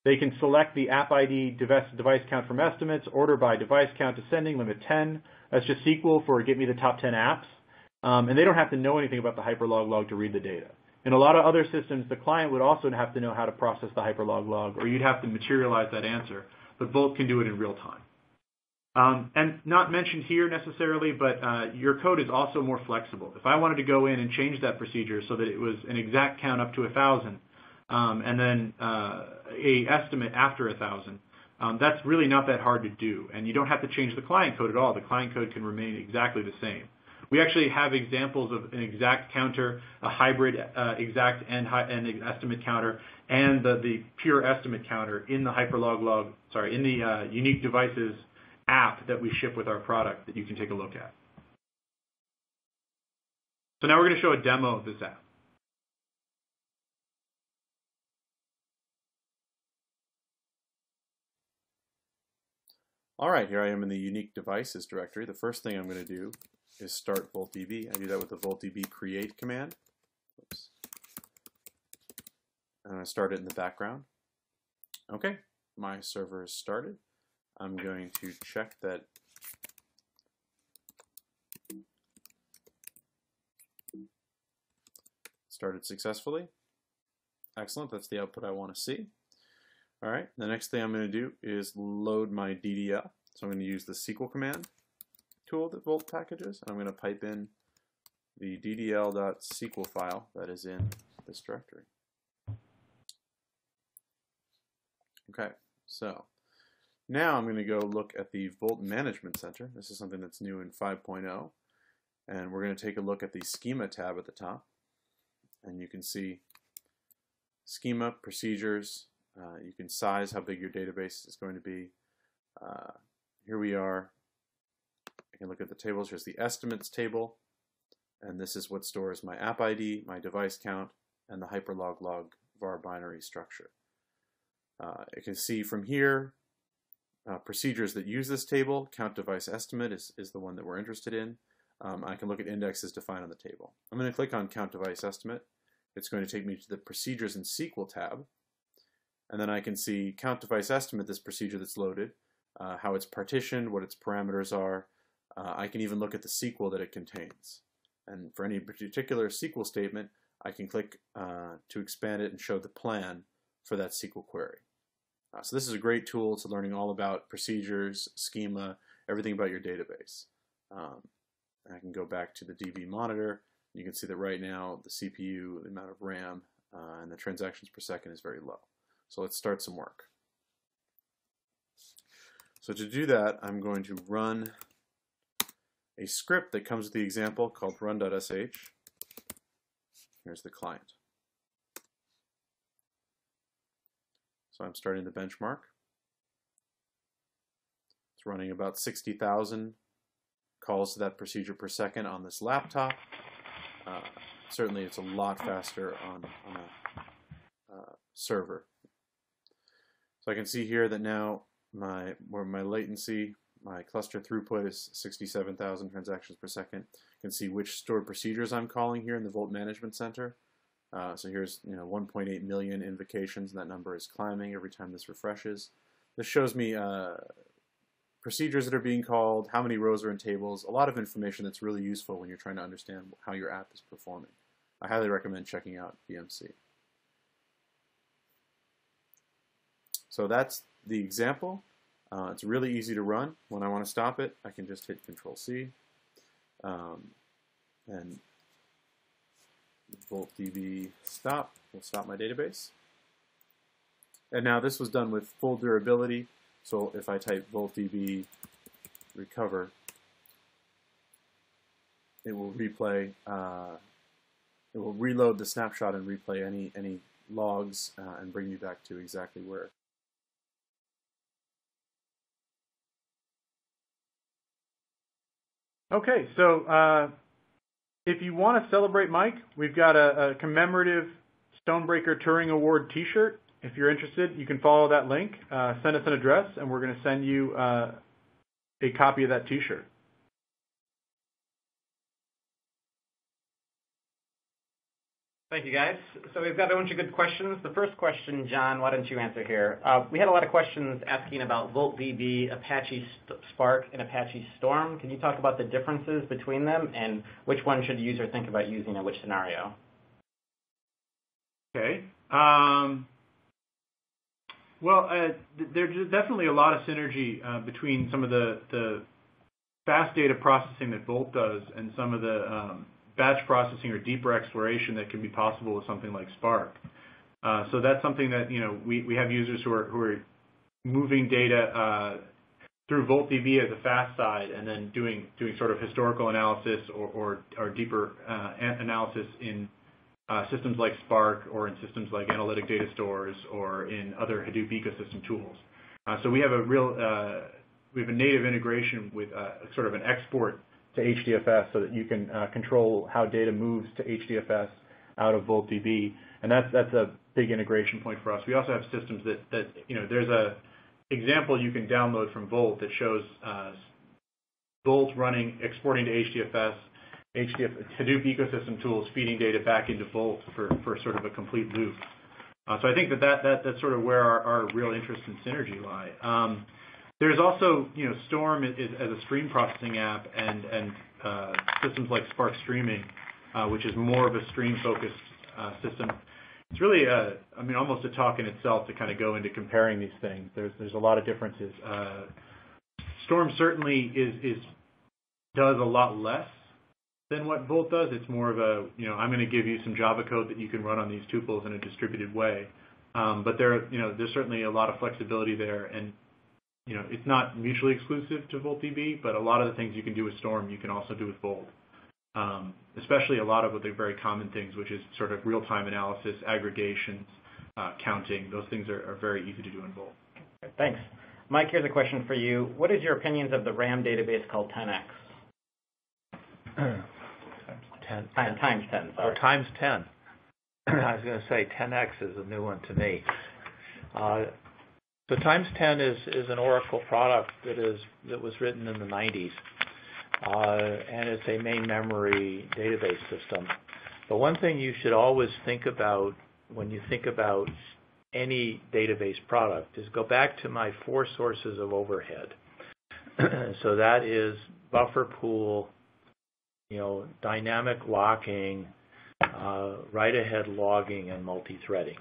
They can select the app ID device, count from estimates, order by device count descending, limit 10. That's just SQL for get me the top 10 apps. Um, and they don't have to know anything about the hyperloglog to read the data. In a lot of other systems, the client would also have to know how to process the hyperloglog, or you'd have to materialize that answer. But Volt can do it in real time. Um, and not mentioned here necessarily, but uh, your code is also more flexible. If I wanted to go in and change that procedure so that it was an exact count up to 1,000 um, and then uh, a estimate after 1,000, um, that's really not that hard to do. And you don't have to change the client code at all. The client code can remain exactly the same. We actually have examples of an exact counter, a hybrid uh, exact and, estimate counter, and the, pure estimate counter in the Hyperloglog, sorry, in the unique devices app that we ship with our product that you can take a look at. So now we're going to show a demo of this app.
All right, here I am in the unique devices directory. The first thing I'm going to do is start VoltDB. I do that with the VoltDB create command. Oops. And I start it in the background. Okay, my server is started. I'm going to check that started successfully. Excellent, that's the output I want to see. All right, the next thing I'm going to do is load my DDL. So I'm going to use the SQL command tool that Volt packages. And I'm going to pipe in the ddl.sql file that is in this directory. Okay, so now I'm going to go look at the Volt Management Center. This is something that's new in 5.0. And we're going to take a look at the Schema tab at the top. And you can see schema, procedures. Uh, you can size how big your database is going to be. Uh, here we are. I can look at the tables. Here's the estimates table. And this is what stores my app ID, my device count, and the hyperloglog var binary structure. Uh, I can see from here uh, procedures that use this table. Count device estimate is, is the one that we're interested in. Um, I can look at indexes defined on the table. I'm going to click on count device estimate. It's going to take me to the procedures and SQL tab. And then I can see count device estimate, this procedure that's loaded, uh, how it's partitioned, what its parameters are. Uh, I can even look at the SQL that it contains. And for any particular SQL statement, I can click uh, to expand it and show the plan for that SQL query. Uh, so this is a great tool to learning all about procedures, schema, everything about your database. Um, I can go back to the DB monitor. You can see that right now the CPU, the amount of RAM, uh, and the transactions per second is very low. So let's start some work. So to do that, I'm going to run a script that comes with the example called run.sh. Here's the client. I'm starting the benchmark. It's running about 60,000 calls to that procedure per second on this laptop. Uh, certainly it's a lot faster on, on a uh, server. So I can see here that now my where my latency, my cluster throughput is 67,000 transactions per second. You can see which stored procedures I'm calling here in the Volt Management Center. Uh, so here's you know 1.8 million invocations, and that number is climbing every time this refreshes. This shows me uh, procedures that are being called, how many rows are in tables, a lot of information that's really useful when you're trying to understand how your app is performing. I highly recommend checking out VMC. So that's the example. Uh, it's really easy to run. When I want to stop it, I can just hit Control C. Um, and VoltDB stop will stop my database. And now this was done with full durability. So if I type VoltDB recover, it will replay, uh, it will reload the snapshot and replay any, any logs uh, and bring you back to exactly where
Okay, so uh, if you want to celebrate Mike, we've got a, a commemorative Stonebraker Turing Award T-shirt. If you're interested, you can follow that link, uh, send us an address, and we're going to send you uh, a copy of that T-shirt.
Thank you, guys. So we've got a bunch of good questions. The first question, John, why don't you answer here? Uh, we had a lot of questions asking about VoltDB, Apache Spark, and Apache Storm. Can you talk about the differences between them and which one should the user think about using in which scenario?
Okay. Um, Well, there's definitely a lot of synergy between some of the fast data processing that Volt does and some of the batch processing or deeper exploration that can be possible with something like Spark. So that's something that you know we we have users who are who are moving data through VoltDB as a fast side and then doing doing sort of historical analysis or or deeper analysis in systems like Spark or in systems like analytic data stores or in other Hadoop ecosystem tools. Uh, so we have a real, uh, we have a native integration with sort of an export to HDFS so that you can uh, control how data moves to HDFS out of VoltDB, and that's that's a big integration point for us. We also have systems that that you know, there's a example you can download from Volt that shows uh, Volt running, exporting to HDFS, Hadoop ecosystem tools feeding data back into Volt for for sort of a complete loop. Uh, so I think that, that, that that's sort of where our our real interest and synergy lie. There's also you know, Storm as a stream processing app and and uh, systems like Spark Streaming, uh, which is more of a stream-focused uh, system. It's really I mean, almost a talk in itself to kind of go into comparing these things. There's there's a lot of differences. Storm certainly is is does a lot less than what Volt does. It's more of a, you know, I'm going to give you some Java code that you can run on these tuples in a distributed way. Um, but there, you know, there's certainly a lot of flexibility there, and it's not mutually exclusive to VoltDB, but a lot of the things you can do with Storm, you can also do with Volt. Um, especially a lot of the very common things, which is sort of real-time analysis, aggregations, uh, counting. Those things are very easy to do in Volt.
Thanks. Mike, here's a question for you. What is your opinions of the RAM database called 10X?
Ten?
TimesTen, sorry.
Oh, times 10. [clears throat] I was going to say 10X is a new one to me. Uh, Times 10 is an Oracle product that was written in the '90s, uh, and it's a main memory database system. But one thing you should always think about when you think about any database product is go back to my four sources of overhead. [clears throat] So that is buffer pool, you know, dynamic locking, uh, write-ahead logging, and multi-threading.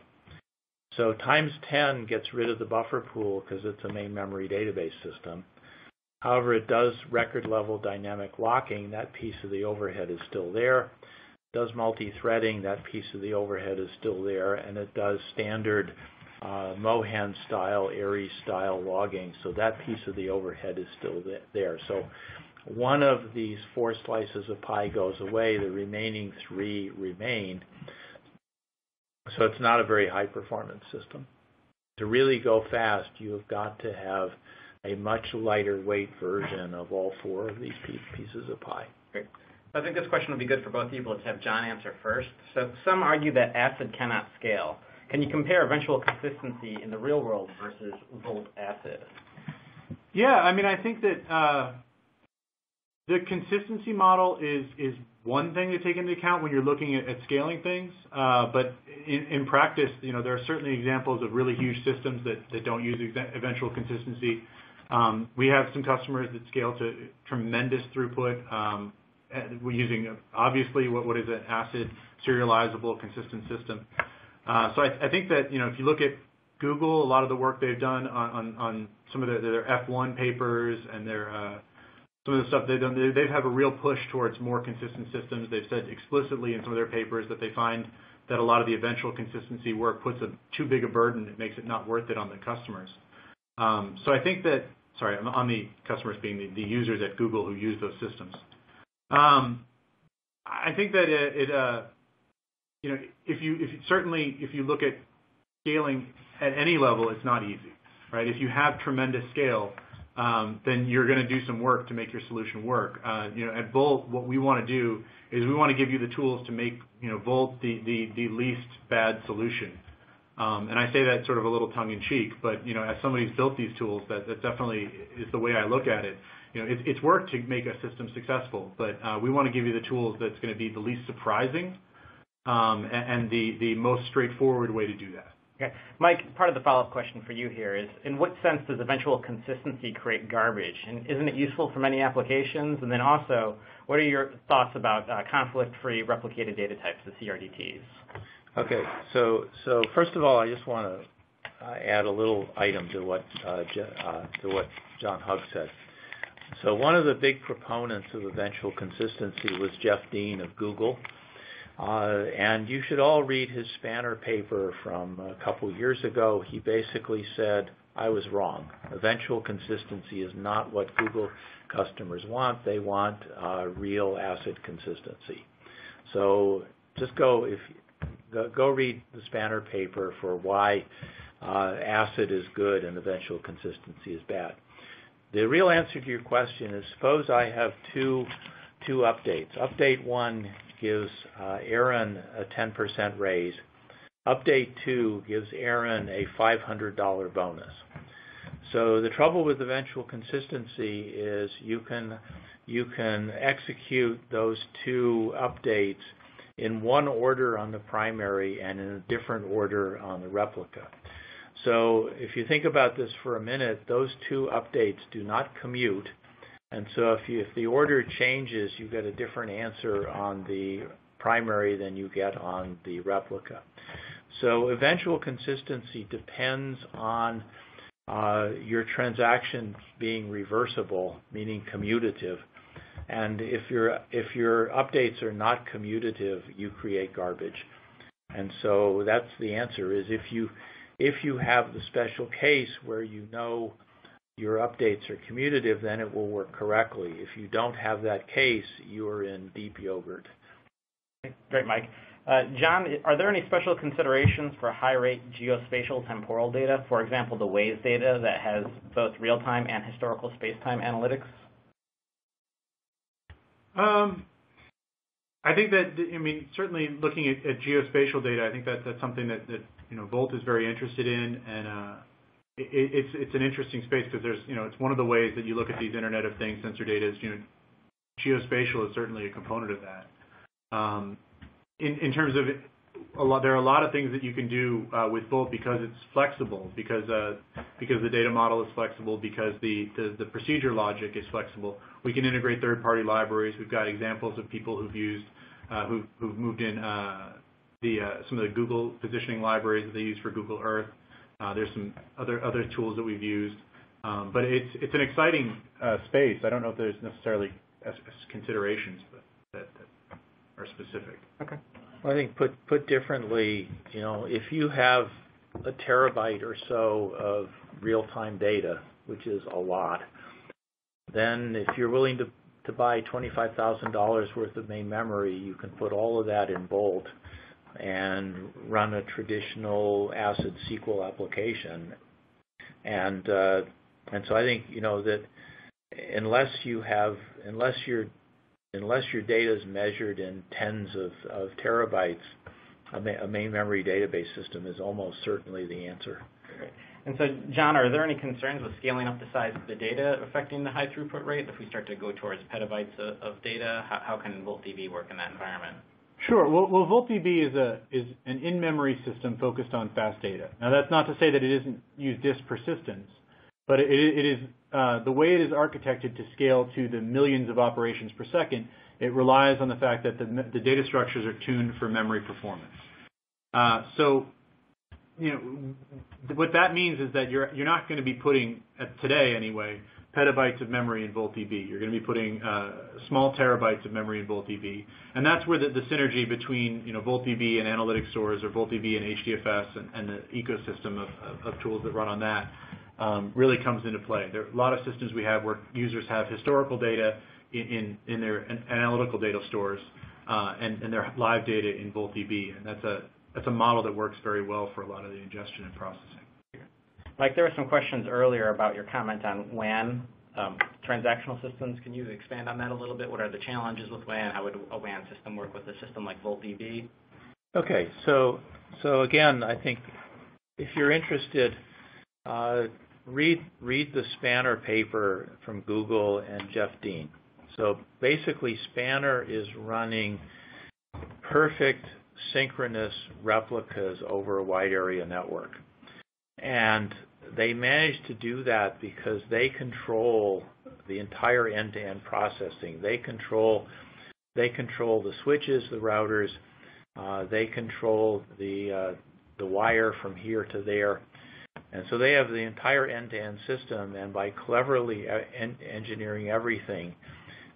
So times 10 gets rid of the buffer pool because it's a main memory database system. However, it does record-level dynamic locking. That piece of the overhead is still there. It does multi-threading. That piece of the overhead is still there, and it does standard uh, Mohan-style, ARIES-style logging. So that piece of the overhead is still there. So one of these four slices of pie goes away, the remaining three remain. So it's not a very high-performance system. To really go fast, you have got to have a much lighter weight version of all four of these pieces of pie.
Great. I think this question would be good for both people. Let's have John answer first. So Some argue that ACID cannot scale. Can you compare eventual consistency in the real world versus Volt ACID?
Yeah. I mean, I think that uh, the consistency model is is one thing to take into account when you're looking at scaling things. Uh, but in practice, you know, there are certainly examples of really huge systems that don't use eventual consistency. We have some customers that scale to tremendous throughput. We're using, obviously, what is an ACID serializable, consistent system. Uh, so I I, think that you know if you look at Google, a lot of the work they've done on some of their F1 papers and some of the stuff they've done, they have had a real push towards more consistent systems. They've said explicitly in some of their papers that they find that a lot of the eventual consistency work puts a too big a burden. It makes it not worth it on the customers. Um, so I think that, sorry, on the customers being the users at Google who use those systems. I think that it, it uh, you know, if you, if you, certainly if you look at scaling at any level, it's not easy, right? If you have tremendous scale, then you're going to do some work to make your solution work. Uh, you know, at Volt, what we want to do is we want to give you the tools to make you know Volt the the, the least bad solution. Um, and I say that sort of a little tongue in cheek, but you know, as somebody who's built these tools, that that definitely is the way I look at it. You know, it, it's work to make a system successful, but uh, we want to give you the tools that's going to be the least surprising, um, and and the the most straightforward way to do that.
Okay. Mike, part of the follow-up question for you here is, in what sense does eventual consistency create garbage? And isn't it useful for many applications? And then also, what are your thoughts about conflict-free replicated data types, the CRDTs?
Okay. So, so First of all, I just want uh, add a little item to what uh, uh, to what John Hugg said. So one of the big proponents of eventual consistency was Jeff Dean of Google. Uh, and you should all read his Spanner paper from a couple years ago. He basically said, I was wrong. Eventual consistency is not what Google customers want. They want uh, real ACID consistency. So just go if go, go read the Spanner paper for why uh, ACID is good and eventual consistency is bad. The real answer to your question is suppose I have two two updates. Update one gives uh, Aaron a 10% raise. Update 2 gives Aaron a $500 bonus. So the trouble with eventual consistency is you can you can execute those two updates in one order on the primary and in a different order on the replica. So if you think about this for a minute, those two updates do not commute if, you, if the order changes, you get a different answer on the primary than you get on the replica. So eventual consistency depends on uh, your transaction being reversible, meaning commutative. And if your if your updates are not commutative, you create garbage. And so that's the answer is if you if you have the special case where you know your updates are commutative, then it will work correctly. If you don't have that case, you are in deep yogurt.
Great, Mike. Uh, John, are there any special considerations for high-rate geospatial temporal data? For example, the Waze data that has both real-time and historical space-time analytics?
Um, I think that, I mean, certainly looking at, at geospatial data, I think that that's something that, that you know, Volt is very interested in, and uh, it's it's an interesting space because there's you know it's one of the ways that you look at these Internet of Things sensor data is you know geospatial is certainly a component of that. Um, in in terms of a lot, there are a lot of things that you can do uh, with Volt because it's flexible, because uh, because the data model is flexible, because the, the, procedure logic is flexible. We can integrate third-party libraries. We've got examples of people who've used uh, who who've moved in the some of the Google positioning libraries that they use for Google Earth. Uh, there's some other other tools that we've used, um, but it's it's an exciting uh, space. I don't know if there's necessarily considerations that, are specific.
Okay.
I think put put differently, you know, if you have a terabyte or so of real-time data, which is a lot, then if you're willing to to buy $25,000 worth of main memory, you can put all of that in Volt and run a traditional ACID SQL application. And uh, and so I think you know that unless you have unless your unless your data is measured in tens of, of terabytes, a, ma- a main memory database system is almost certainly the answer.
And so, John, are there any concerns with scaling up the size of the data affecting the high throughput rate? If we start to go towards petabytes of, of data, how, how can VoltDB work in that environment?
Sure. Well, well VoltDB is a is an in-memory system focused on fast data. Now, that's not to say that it isn't use disk persistence, but it, it is uh, the way it is architected to scale to the millions of operations per second. It relies on the fact that the, the data structures are tuned for memory performance. Uh, so, you know, what that means is that you're you're not going to be putting today anyway petabytes of memory in VoltDB. You're going to be putting uh, small terabytes of memory in VoltDB. And that's where the, the synergy between you know, VoltDB and analytic stores or VoltDB and HDFS and, and the ecosystem of, of, of, tools that run on that um, really comes into play. There are a lot of systems we have where users have historical data in, in, in their analytical data stores uh, and, and their live data in VoltDB. And that's a, that's a model that works very well for a lot of the ingestion and processing.
Mike, there were some questions earlier about your comment on WAN um, transactional systems. Can you expand on that a little bit? What are the challenges with WAN? How would a WAN system work with a system like VoltDB?
Okay. So so again, I think if you're interested, uh, read read the Spanner paper from Google and Jeff Dean. So basically, Spanner is running perfect synchronous replicas over a wide area network. And they manage to do that because they control the entire end-to-end processing. They control they control the switches, the routers. Uh, they control the uh, the wire from here to there. And so they have the entire end-to-end system, and by cleverly en engineering everything,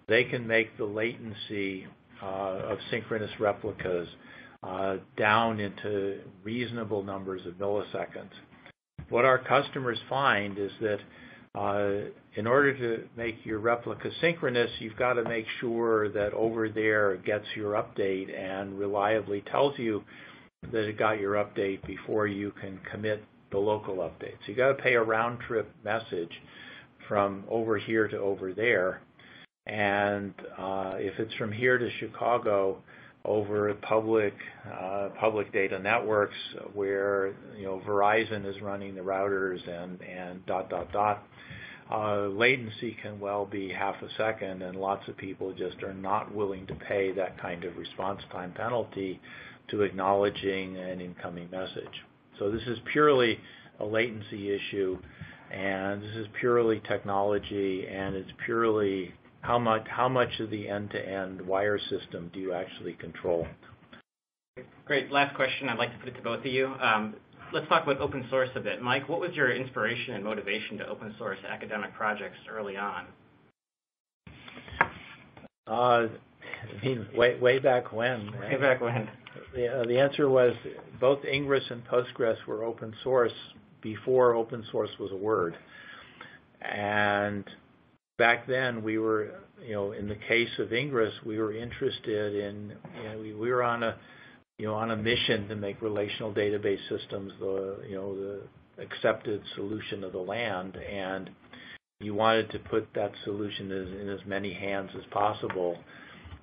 they can make the latency uh, of synchronous replicas uh, down into reasonable numbers of milliseconds. What our customers find is that uh, in order to make your replica synchronous, you've got to make sure that over there it gets your update and reliably tells you that it got your update before you can commit the local update. So you've got to pay a round trip message from over here to over there. And uh, if it's from here to Chicago over public uh, public data networks where you know Verizon is running the routers and and dot dot dot, uh, latency can well be half a second, and lots of people just are not willing to pay that kind of response time penalty to acknowledging an incoming message. So this is purely a latency issue, and this is purely technology, and it's purely how much how much of the end-to-end wire system do you actually control?
Great. Last question. I'd like to put it to both of you. Um, let's talk about open source a bit. Mike, what was your inspiration and motivation to open source academic projects early on?
Uh, I mean, way way back when.
Right? Way back when.
The, uh, the answer was both Ingres and Postgres were open source before open source was a word. And back then we were, you know, in the case of Ingres, we were interested in, you know, we, we were on a, you know, on a mission to make relational database systems the, you know, the accepted solution of the land. And you wanted to put that solution in as many hands as possible.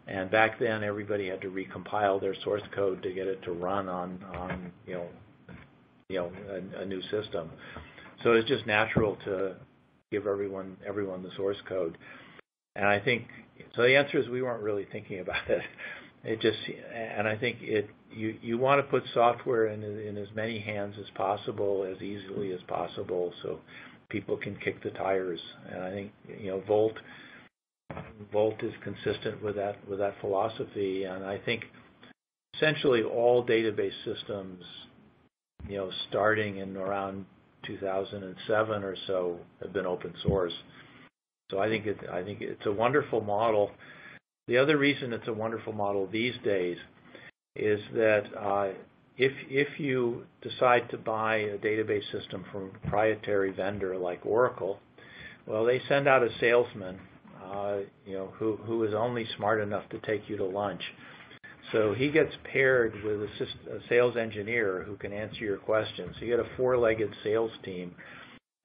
And back then, everybody had to recompile their source code to get it to run on, on you know, you know, a, a new system. So it's just natural to give everyone everyone the source code. And I think so. The answer is we weren't really thinking about it. It just and I think it you you want to put software in in as many hands as possible as easily as possible so people can kick the tires. And I think you know Volt Volt is consistent with that with that philosophy. And I think essentially all database systems, you know, starting in around 2007 or so, have been open source. So I think it I think it's a wonderful model. The other reason it's a wonderful model these days is that uh, if if you decide to buy a database system from a proprietary vendor like Oracle, well, they send out a salesman uh, you know, who, who is only smart enough to take you to lunch. So he gets paired with a, sales engineer who can answer your questions. So you get a four-legged sales team,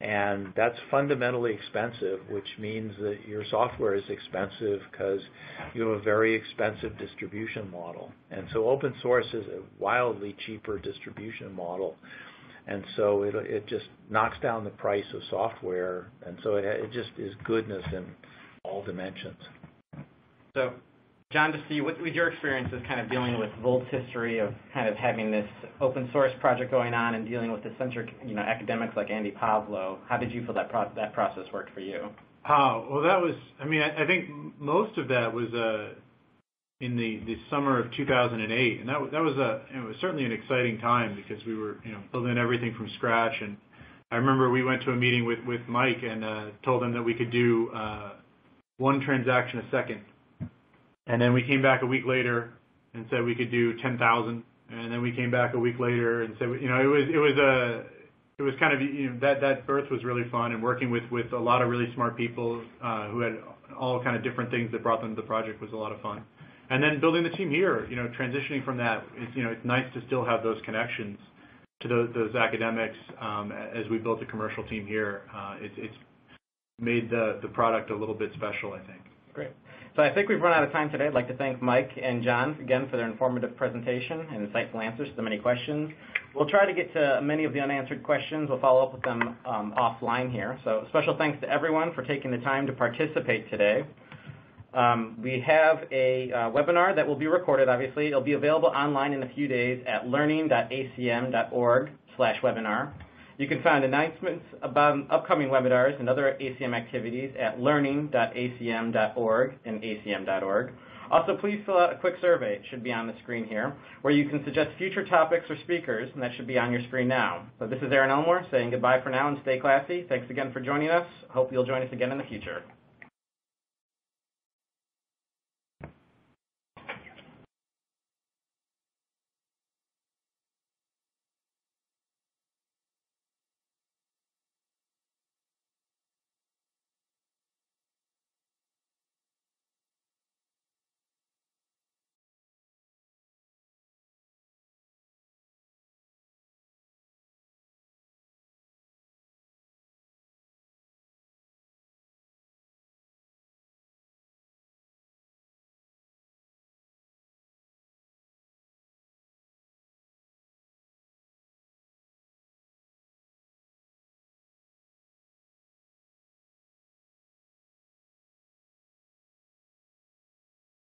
and that's fundamentally expensive, which means that your software is expensive because you have a very expensive distribution model. And so open source is a wildly cheaper distribution model. And so it, just knocks down the price of software, and so it, it just is goodness in all dimensions.
John, to see what was your experience is kind of dealing with Volt's history of kind of having this open source project going on and dealing with eccentric, you know, academics like Andy Pavlo. How did you feel that pro- that process worked for you?
Oh, well, that was. I mean, I, I think most of that was uh, in the, the summer of 2008, and that that was a it was certainly an exciting time because we were you know building everything from scratch. And I remember we went to a meeting with with Mike and uh, told him that we could do. Uh, one transaction a second. And then we came back a week later and said we could do 10,000. And then we came back a week later and said, you know, it was it was a it was kind of you know that that birth was really fun and working with with a lot of really smart people uh, who had all kind of different things that brought them to the project was a lot of fun. And then building the team here, you know, transitioning from that, it's you know it's nice to still have those connections to those, those academics um, as we built a commercial team here. Uh, it's it's made the, the product a little bit special, I think.
Great. So I think we've run out of time today. I'd like to thank Mike and John again for their informative presentation and insightful answers to the many questions. We'll try to get to many of the unanswered questions. We'll follow up with them um, offline here. So special thanks to everyone for taking the time to participate today. Um, we have a uh, webinar that will be recorded, obviously. It'll be available online in a few days at learning.acm.org slash webinar. You can find announcements about upcoming webinars and other ACM activities at learning.acm.org and acm.org. Also, please fill out a quick survey. It should be on the screen here, where you can suggest future topics or speakers, and that should be on your screen now. So this is Aaron Elmore saying goodbye for now and stay classy. Thanks again for joining us. Hope you'll join us again in the future.